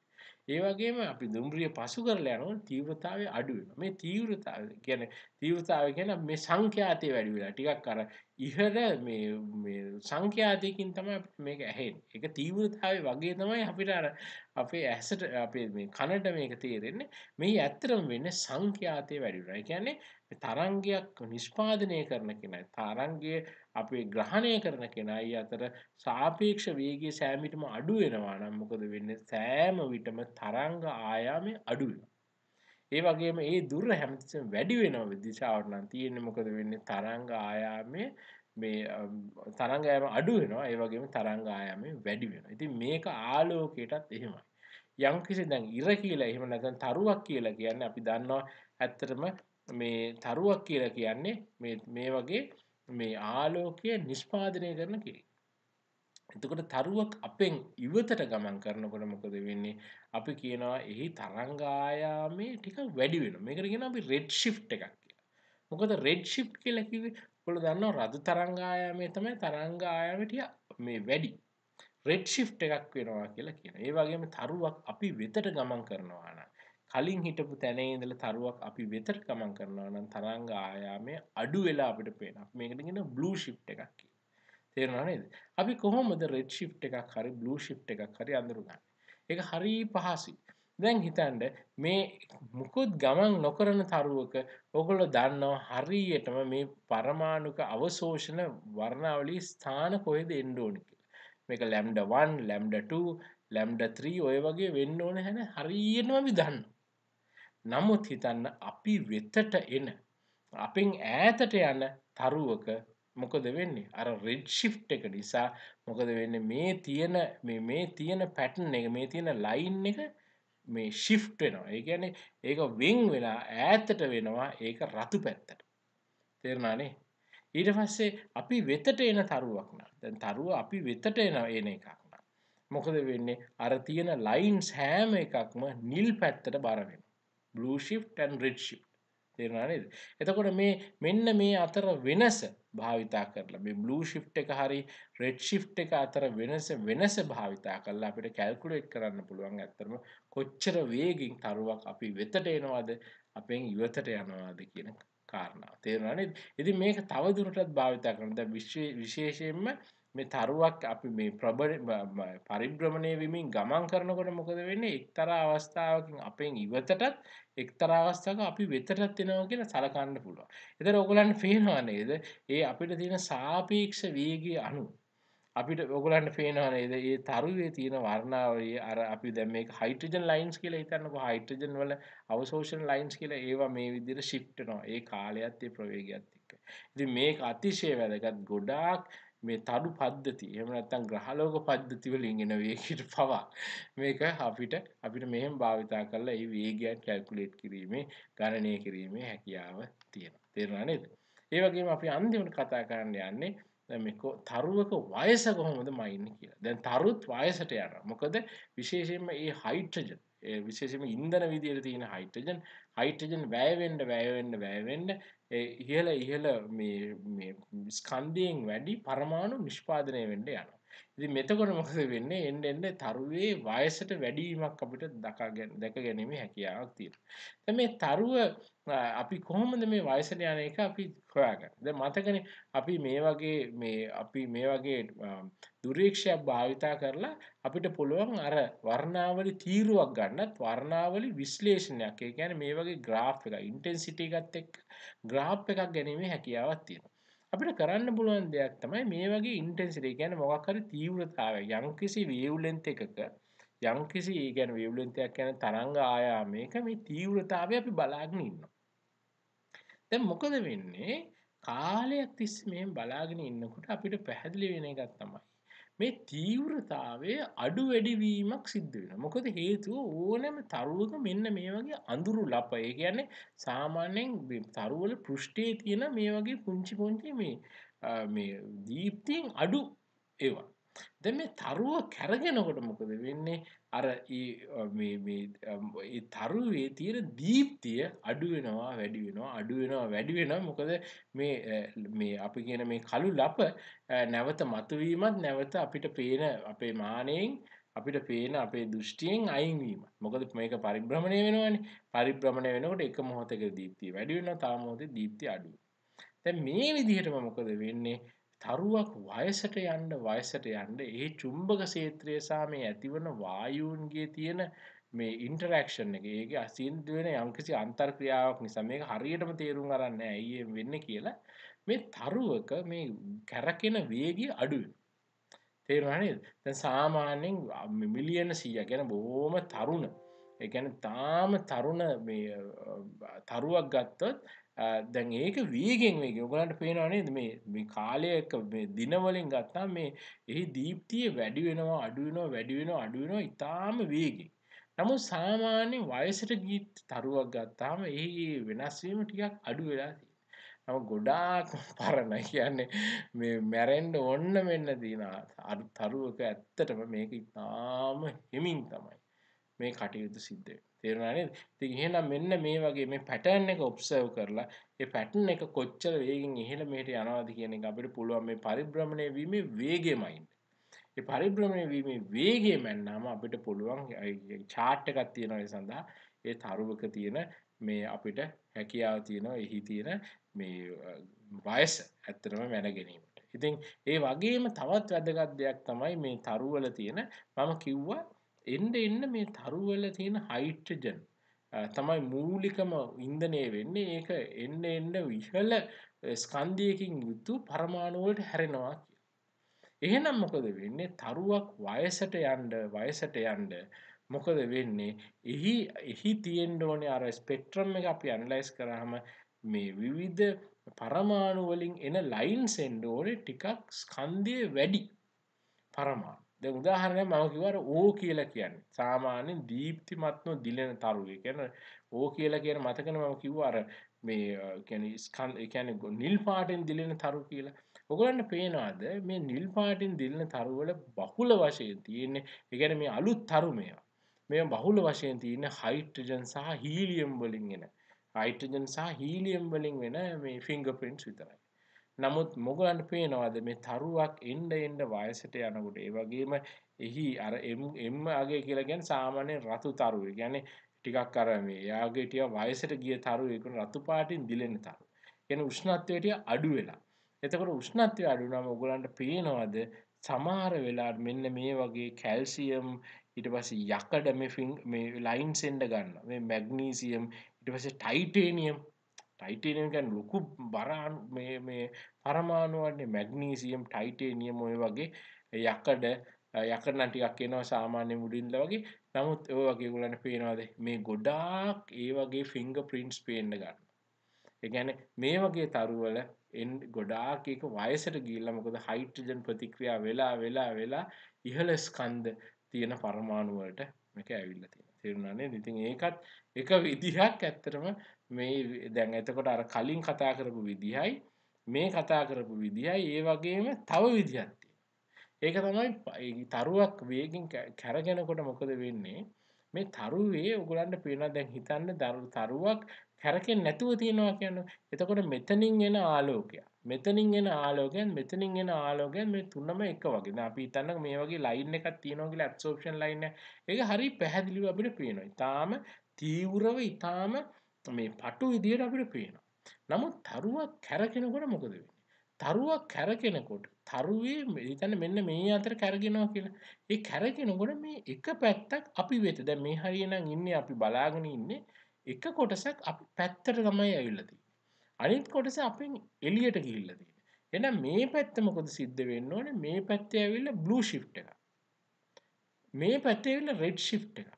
Speaker 1: ඒ වගේම අපි දුම්රිය පසු කරලා යනකොට තීව්‍රතාවය අඩු වෙනවා. මේ තීව්‍රතාවය කියන්නේ තීව්‍රතාවය කියන්නේ මේ සංඛ්‍යාතය වැඩි වෙලා ටිකක් අර ඉහළ මේ මේ සංඛ්‍යාතයකින් තමයි අපිට මේක ඇහෙන්නේ. ඒක තීව්‍රතාවය වගේ තමයි අපිට අර අපේ ඇසට අපේ මේ කනට මේක තේරෙන්නේ. මේ ඇත්තටම වෙන්නේ සංඛ්‍යාතය වැඩි වෙනවා. ඒ කියන්නේ තරංගයක් නිෂ්පාදනය කරන කෙනා තරංගය අපේ ග්‍රහණය කරන කෙනයි අතර සාපේක්ෂ වේගය සෑමිටම අඩු වෙනවා නම් මොකද වෙන්නේ සෑම විටම තරංග ආයාමය අඩු වෙනවා. ඒ වගේම ඒ දුර හැමතිස්සෙම වැඩි වෙනවා දිශාවට නම් තියෙන්නේ මොකද වෙන්නේ තරංග ආයාමයේ මේ තරංග ආයාම අඩු වෙනවා ඒ වගේම තරංග ආයාමය වැඩි වෙනවා. ඉතින් මේක ආලෝකයටත් එහෙමයි. යම්කිසි දැන් ඉර කියලා එහෙම නැත්නම් තරුවක් කියලා කියන්නේ අපි දන්නවා ඇත්තටම මේ තරුවක් කියලා කියන්නේ මේ වගේ මේ ආලෝකය නිෂ්පාදනය කරන කෙනෙක්. එතකොට තරුවක් අපෙන් ඉවතට ගමන් කරනකොට මොකද වෙන්නේ? අපි කියනවා එහි තරංගායාමේ ටිකක් වැඩි වෙනවා. මේකට කියනවා අපි රෙඩ් ෂිෆ්ට් එකක් කියලා. මොකද රෙඩ් ෂිෆ්ට් කියලා කිව්වේ ඔයගොල්ලෝ දන්නවා රතු තරංගායාමේ තමයි තරංගායාමේ ටික මේ වැඩි. රෙඩ් ෂිෆ්ට් එකක් වෙනවා කියලා කියනවා. ඒ වගේම තරුවක් අපි වෙතට ගමන් කරනවා නම් කලින් හිටපු තැනේ ඉඳලා තරුවක් අපි වෙතට ගමන් කරනවා නම් තරංග ආයාමය අඩු වෙලා අපිට පේනවා. මේකට කියන බ්ලූ ෂිෆ්ට් එකක් කියලා. තේරුණා නේද? අපි කොහොමද රෙඩ් ෂිෆ්ට් එකක් හරි බ්ලූ ෂිෆ්ට් එකක් හරි අඳුරගන්නේ? ඒක හරි පහසුයි. දැන් හිතන්න මේ මුකුත් ගමන් නොකරන තරුවක ඔගොල්ලෝ දන්නවා හරියටම මේ පරමාණුක අවශෝෂණ වර්ණාවලියේ ස්ථාන කොහෙද එන්න ඕනේ කියලා. මේක ලැම්ඩා 1, ලැම්ඩා 2, ලැම්ඩා 3 ඔය වගේ වෙන්න ඕනේ හැන හරියටම අපි දන්නවා. නමුත් හිතන්න අපි වෙතට එන අපෙන් ඈතට යන තරුවක මොකද වෙන්නේ? අර රෙඩ් ෂිෆ්ට් එක නිසා මොකද වෙන්නේ? මේ තියෙන මේ මේ තියෙන පැටර්න් එක මේ තියෙන ලයින් එක මේ ෂිෆ්ට් වෙනවා. ඒ කියන්නේ ඒක වෙන් වෙලා ඈතට වෙනවා ඒක රතු පැත්තට. තේරුණානේ? ඊට පස්සේ අපි වෙතට එන තරුවක් නා දැන් තරුව අපි වෙතට එන එන එකක් නා මොකද වෙන්නේ? අර තියෙන ලයින්ස් හැම එකක්ම නිල් පැත්තට බර වෙනවා blue shift and red shift තේරුණා නේද? එතකොට මේ මෙන්න මේ අතර වෙනස භාවිතා කරලා මේ blue shift එක හරි red shift එක අතර වෙනස වෙනස භාවිතා කරලා අපිට කැල්කියුලේට් කරන්න පුළුවන් ඇත්තටම කොච්චර වේගෙන් තරුවක් අපි වෙතට එනවද අපෙන් ඉවතට යනවද කියන කාරණාව. තේරුණා නේද? ඉතින් මේක තව දුරටත් භාවිතා කරනවා. දැන් විශේෂයෙන්ම මේ තරුවක් අපි මේ පරිභ්‍රමණය වෙමින් ගමන් කරනකොට මොකද වෙන්නේ එක්තරා අවස්ථාවකින් අපෙන් ඉවතටත් එක්තරා අවස්ථාවක අපි වෙතටත් එනවා කියලා සලකන්න පුළුවන්. එතන ඔයගලන්ට පේනවා නේද? ඒ අපිට තියෙන සාපේක්ෂ වේගය අනුව අපිට ඔයගලන්ට පේනවා නේද? මේ තරුවේ තියෙන වර්ණාවලිය අර අපි දැන් මේක හයිඩ්‍රජන් ලයින්ස් කියලා හිතන්නකෝ හයිඩ්‍රජන් වල අවශෝෂණ ලයින්ස් කියලා ඒවා මේ විදිහට ෂිෆ්ට් වෙනවා. ඒ කාලයත් ඒ ප්‍රවේගයත් එක්ක. ඉතින් මේක අතිශය වැදගත් ගොඩාක් මේ තඩු පද්ධති එහෙම නැත්නම් ග්‍රහලෝක පද්ධති වලින් එන වේගයට පවා මේක අපිට අපිට මෙහෙම භාවිතා කරලා ඒ වේගයන් කැල්කියුලේට් කිරීමේ ගණනය කිරීමේ හැකියාව තියෙනවා තේරුණා නේද ඒ වගේම අපි අන්තිමට කතා කරන්න යන්නේ දැන් මේ තරුවක වයස කොහොමද මයින්නේ කියලා. දැන් තරුත් වයසට යනවා. මොකද විශේෂයෙන්ම මේ හයිඩ්‍රජන් ඒ විශේෂයෙන්ම ඉන්ධන විදියට තියෙන හයිඩ්‍රජන් හයිඩ්‍රජන් වැය වෙන්න වැය වෙන්න වැය වෙන්න ඉහළ ඉහළ මේ ස්කන්ධයෙන් වැඩි පරමාණු නිෂ්පාදනය වෙන්න යනවා. ඉතින් මෙතකොට මොකද වෙන්නේ? එන්න එන්න තරුවේ වයසට වැඩිවීමක් අපිට දැක ගැනීමේ හැකියාවක් තියෙනවා. දැන් මේ තරුව අපි කොහොමද මේ වයසට යන එක අපි හොයාගන්නේ? දැන් මතකනේ අපි මේ වගේ මේ අපි මේ වගේ දුරීක්ෂයක් භාවිතා කරලා අපිට පුළුවන් අර වර්ණාවලි තීරුවක් ගන්නත් වර්ණාවලි විශ්ලේෂණයක්. ඒ කියන්නේ මේ වගේ ග්‍රාෆ් එක ඉන්ටෙන්සිටි එකත් එක්ක ග්‍රාෆ් එකක් ගැනීමේ හැකියාවක් තියෙනවා. අපිට කරන්න පුළුවන් දෙයක් තමයි මේ වගේ ඉන්ටෙන්සිටි කියන්නේ මොකක් හරි තීව්‍රතාවය යම්කිසි වේව්ලෙන්ත් එකක යම්කිසි ඒ කියන්නේ වේව්ලෙන්ත් එකක් කියන්නේ තරංග ආයාමයක මේ තීව්‍රතාවය අපි බලාගෙන ඉන්නවා. දැන් මොකද වෙන්නේ? කාලයක් තිස්සේ මෙහෙම බලාගෙන ඉන්නකොට අපිට පැහැදිලි වෙන එකක් තමයි මේ තීව්‍රතාවය අඩු වැඩිවීමක් සිද්ධ වෙන මොකද හේතුව ඕනෑම තරුවක මෙන්න මේ වගේ අඳුරු ලප. ඒ කියන්නේ සාමාන්‍යයෙන් තරුවල පෘෂ්ටයේ තියෙන මේ වගේ පුංචි පුංචි මේ දීප්තියෙන් අඩු ඒවා. දැන් මේ තරුව කැරගෙනකොට මොකද වෙන්නේ අර ඒ තරුවේ තියෙන දීප්තිය අඩු වෙනවා වැඩි වෙනවා අඩු වෙනවා වැඩි වෙනවා මොකද මේ මේ අපි කියන මේ කළු ලප නැවත මතුවීමත් නැවත අපිට පේන අපේ මානයෙන් අපිට පේන අපේ දෘෂ්ටියෙන් අයින් වීම. මොකද මේක පරිභ්‍රමණය වෙනවනේ. පරිභ්‍රමණය වෙනකොට එක මොහොතක දීප්තිය වැඩි වෙනවා, තව මොහොතේ දීප්තිය අඩු වෙනවා. දැන් මේ විදිහටම මොකද වෙන්නේ? තරුවක් වයසට යන්න වයසට යන්න ඒ චුම්බක ක්ෂේත්‍රය සහ මේ ඇතිවන වායූන්ගේ තියෙන මේ ඉන්ටරැක්ෂන් එක. ඒක අසින්ද වෙන යම්කිසි අන්තර්ක්‍රියාවක් නිසා මේක හරියටම තේරුම් ගන්න නැහැ ඇයි වෙන්නේ කියලා. මේ තරුවක මේ කැරකෙන වේගය අඩු වෙනවා තේරුණා නේද? දැන් සාමාන්‍යයෙන් මිලියන 100 කියන්නේ බොහොම තරුණ. ඒ කියන්නේ තාම තරුණ මේ තරුවක් ගත්තොත් දැන් ඒක වේගෙන් වේගෙන් ඔයගලන්ට පේනව නේද මේ මේ කාලයක මේ දිනවලින් ගත්තා මේ එහි දීප්තිය වැඩි වෙනවා අඩු වෙනවා වැඩි වෙනවා අඩු වෙනවා ඊටාම වේගෙන්. නමුත් සාමාන්‍යයෙන් වයසට ගිය තරුවක් ගත්තාම එහි වෙනස් වීම ටිකක් අඩු වෙලා තියෙනවා. නමුත් ගොඩාක් පරණ කියන්නේ මේ මැරෙන්න ඕන්න මෙන්න දින තරුවක ඇත්තටම මේක ඊටාම හිමින් තමයි මේ කටයුතු සිද්ධ වෙන්නේ. තේරුණා නේද? ඉතින් එහෙනම් මෙන්න මේ වගේ මේ පැටර්න් එක ඔබ්සර්ව් කරලා ඒ පැටර්න් එක කොච්චර වේගෙන් ඉහළ මෙහෙට යනවද කියන එක අපිට පුළුවන් මේ පරිභ්‍රමණය වීමේ වේගයමයි. ඒ පරිභ්‍රමණය වීමේ වේගය මන්නාම අපිට පුළුවන් chart එකක් තියෙනවා ඒ සඳහා ඒ තරුවක තියෙන මේ අපිට හැකියාව තියෙනවා එහි තියෙන මේ වයස ඇත්තටම මැන ගැනීමට. ඉතින් ඒ වගේම තවත් වැදගත් දෙයක් තමයි මේ තරුවල තියෙන මම කිව්වා එන්න එන්න මේ තරුවල තියෙන හයිට්‍රජන් තමයි මූලිකම ඉන්ධනය වෙන්නේ ඒක එන්න එන්න ඉහළ ස්කන්ධයකින් යුතු පරමාණුවලට හැරෙනවා කියලා. එහෙනම් මොකද වෙන්නේ? තරුවක් වයසට යන්න වයසට යන්න මොකද වෙන්නේ? එහි එහි තියෙන්න ඕනේ අර ස්පෙක්ට්‍රම් එක අපි ඇනලයිස් කරාම මේ විවිධ පරමාණු වලින් එන ලයින්ස් එන්න ඕනේ ටිකක් ස්කන්ධය වැඩි පරමාණු. දැන් උදාහරණයක් මම කිව්වා ඕ කියලා කියන්නේ සාමාන්‍යයෙන් දීප්තිමත්ව දිලෙන තරුවේ කියන්නේ ඕ කියලා කියන මතකනේ මම කිව්වා අර මේ කියන්නේ ස්කන්ධ ඒ කියන්නේ නිල් පාටෙන් දිලෙන තරු කියලා. ඔයගොල්ලන්ට පේනවාද මේ නිල් පාටින් දිලෙන තරු වල බහුල වශයෙන් තියෙන්නේ ඒ කියන්නේ මේ අලුත් තරු මේවා. මේ බහුල වශයෙන් තියෙන හයිඩ්‍රජන් සහ හීලියම් වලින් එන හයිඩ්‍රජන් සහ හීලියම් වලින් වෙන මේ ෆින්ගර් ප්‍රින්ට්ස් විතරයි. නමුත් මොගලන්ට පේනවාද මේ තරුවක් එන්ඩ එන්ඩ වයසට යනකොට ඒ වගේම එහි අර එම් අගේ කියලා ගැන් සාමාන්‍ය රතු තරුව ගැන ටිකක් කරම යාගේ ටිය වයසට ගිය තරුවෙකුන රතු පාටින් දිලෙන තරු ගැන උෂ්ණත්වයට අඩු වෙලා. එතකොට උෂ්ණත්වය අඩුනම ඔගලන්ට පේනවාද සමහර වෙලාට මෙන්න මේ වගේ කැල්සියම් ඊට පස යකඩ මේ ලයින් සෙන්ඩ ගන්න මේ මැග්නීසියම් ඉට පස ටයිටේනියම් ටයිටේනියම් කියන්නේ ලොකු බර මේ මේ පරමාණු වන්නේ මැග්නීසියම් ටයිටේනියම් ඔය වගේ යකඩ යකඩ නම් ටිකක් එනවා සාමාන්‍ය මුඩින්ල වගේ නමුත් ඔය වගේ ඒගොල්ලන්ට පේනවාද මේ ගොඩාක් ඒ වගේ ෆින්ගර් ප්‍රින්ට්ස් පේන්න ගන්න. ඒ කියන්නේ මේ වගේ තරුවල එන් ගොඩාක් එක වයසට ගිහිල්ලා මොකද හයිඩ්‍රජන් ප්‍රතික්‍රියා වෙලා වෙලා වෙලා ඉහළ ස්කන්ධ තියෙන පරමාණු වලට මේක ඇවිල්ලා තියෙනවා. තේරුණා නේද? ඉතින් ඒකත් එක විදිහක් ඇත්තටම මේ දැන් එතකොට අර කලින් කතා කරපු විදිහයි මේ කතා කරපු විදිහයි ඒ වගේම තව විදිහක් ඒක තමයි තරුවක් වේගෙන් කැරගෙනකොට මොකද වෙන්නේ? මේ තරුවේ ඔයගලන්ට පේනවා දැන් හිතන්න තරුවක් කැරකෙන් නැතුව තියෙනවා කියන්න එතකොට මෙතනින් එන ආලෝකය මෙතනින් එන ආලෝකයන් මෙතනින් එන ආලෝකයන් මේ තුනම එක වගේ. දැන් අපි හිතන්න මේ වගේ ලයින් එකක් තියෙනවා කියලා ඇබ්සෝප්ෂන් ලයින් එක. ඒක හරි පැහැදිලිව අපිට පේනවා. ඊටාම තීව්‍රව ඊටාම මේ පටු විදියට අපිට පේනවා. නමුත් තරුවක් කැරකෙනකොට මොකද වෙන්නේ? තරුවක් කැරකෙනකොට තරුවේ හිතන්න මෙන්න මේ අතර කැරගෙනවා කියලා. ඒ කැරගෙනකොට මේ එක පැත්තක් අපි වෙත. දැන් මේ හරියනම් ඉන්නේ අපි බලාගෙන ඉන්නේ එක කොටසක් අපි පැත්තට තමයි ඇවිල්ලා තියෙන්නේ. අනිත් කොටස අපෙන් එලියට ගිහිල්ලා තියෙනවා. එහෙනම් මේ පැත්ත මොකද සිද්ධ වෙන්න ඕනේ? මේ පැත්තේ ඇවිල්ලා බ්ලූ ෂිෆ්ට් එක. මේ පැත්තේ ඇවිල්ලා රෙඩ් ෂිෆ්ට් එක.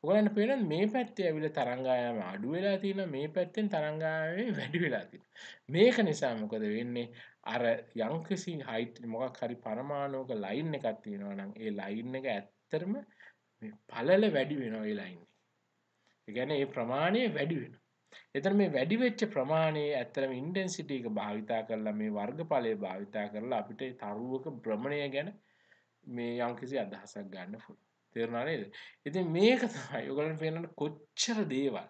Speaker 1: ඔයගලන්ට පේනවද මේ පැත්තේ ඇවිල්ලා තරංගායම අඩු වෙලා තියෙනවා මේ පැත්තෙන් තරංගායම වැඩි වෙලා තියෙනවා. මේක නිසා මොකද වෙන්නේ? අර යම්කිසි හයිට් මොකක් හරි පරමාණුක ලයින් එකක් තියෙනවා නම් ඒ ලයින් එක ඇත්තටම මේ පළල වැඩි වෙනවා ඒ ලයින් එක. ඒ කියන්නේ ඒ ප්‍රමාණය වැඩි වෙනවා. එතන මේ වැඩි වෙච්ච ප්‍රමාණයේ ඇත්තටම ඉන්ටෙන්සිටි එක භාවිතා කරලා මේ වර්ගඵලය භාවිතා කරලා අපිට තරුවක භ්‍රමණය ගැන මේ යම්කිසි අදහසක් ගන්න පුළුවන්. තේරුණා නේද? ඉතින් මේක තමයි ඔයගොල්ලන්ට පේනන කොච්චර දේවල්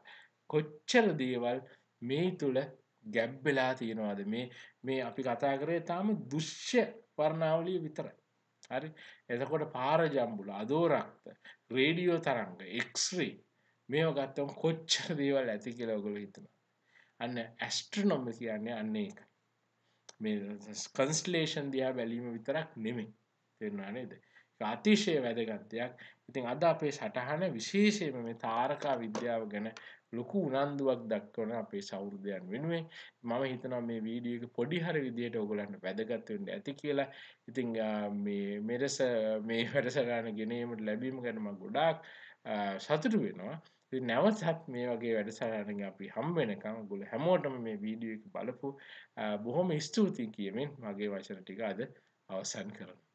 Speaker 1: කොච්චර දේවල් මේ තුල ගැබ් වෙලා තියෙනවද මේ මේ අපි කතා කරේ තාම දුෂ්‍ය වර්ණාවලිය විතරයි. හරි. එතකොට පාර ජම්බුල, අදෝරක්ත, රේඩියෝ තරංග, එක්ස්රේ මේව ගත්තම කොච්චර දේවල් ඇති කියලා ඔයගොල්ලෝ හිතනවා. අන්න ඇස්ට්‍රොනොමි කියන්නේ අන්න ඒකයි. මේ කන්ස්ටලේෂන් දිහා බැලීම විතරක් නෙමෙයි. තේරුණා නේද? ඒක අතිශය වැදගත් දෙයක්. ඉතින් අද අපේ සටහන විශේෂයෙන්ම මේ තාරකා විද්‍යාව ගැන ලොකු උනන්දුවක් දක්වන අපේ සෞහෘදයන් වෙනුවෙන් මම හිතනවා මේ වීඩියෝ එක පොඩි හරි විදියට ඔයගොල්ලන්ට වැදගත් වෙන්න ඇති කියලා. ඉතින් මේ මෙරස මේ වැඩසටහන ගෙනීමට ලැබීම ගැන මම ගොඩාක් සතුටු වෙනවා. නැවතත් මේ වගේ වැඩසටහනක අපි හම්බ වෙනකම් ඔයගොල්ලෝ හැමෝටම මේ වීඩියෝ එක බලපු බොහොම ස්තුතියි කියමින් මගේ වචන ටික අද අවසන් කරනවා.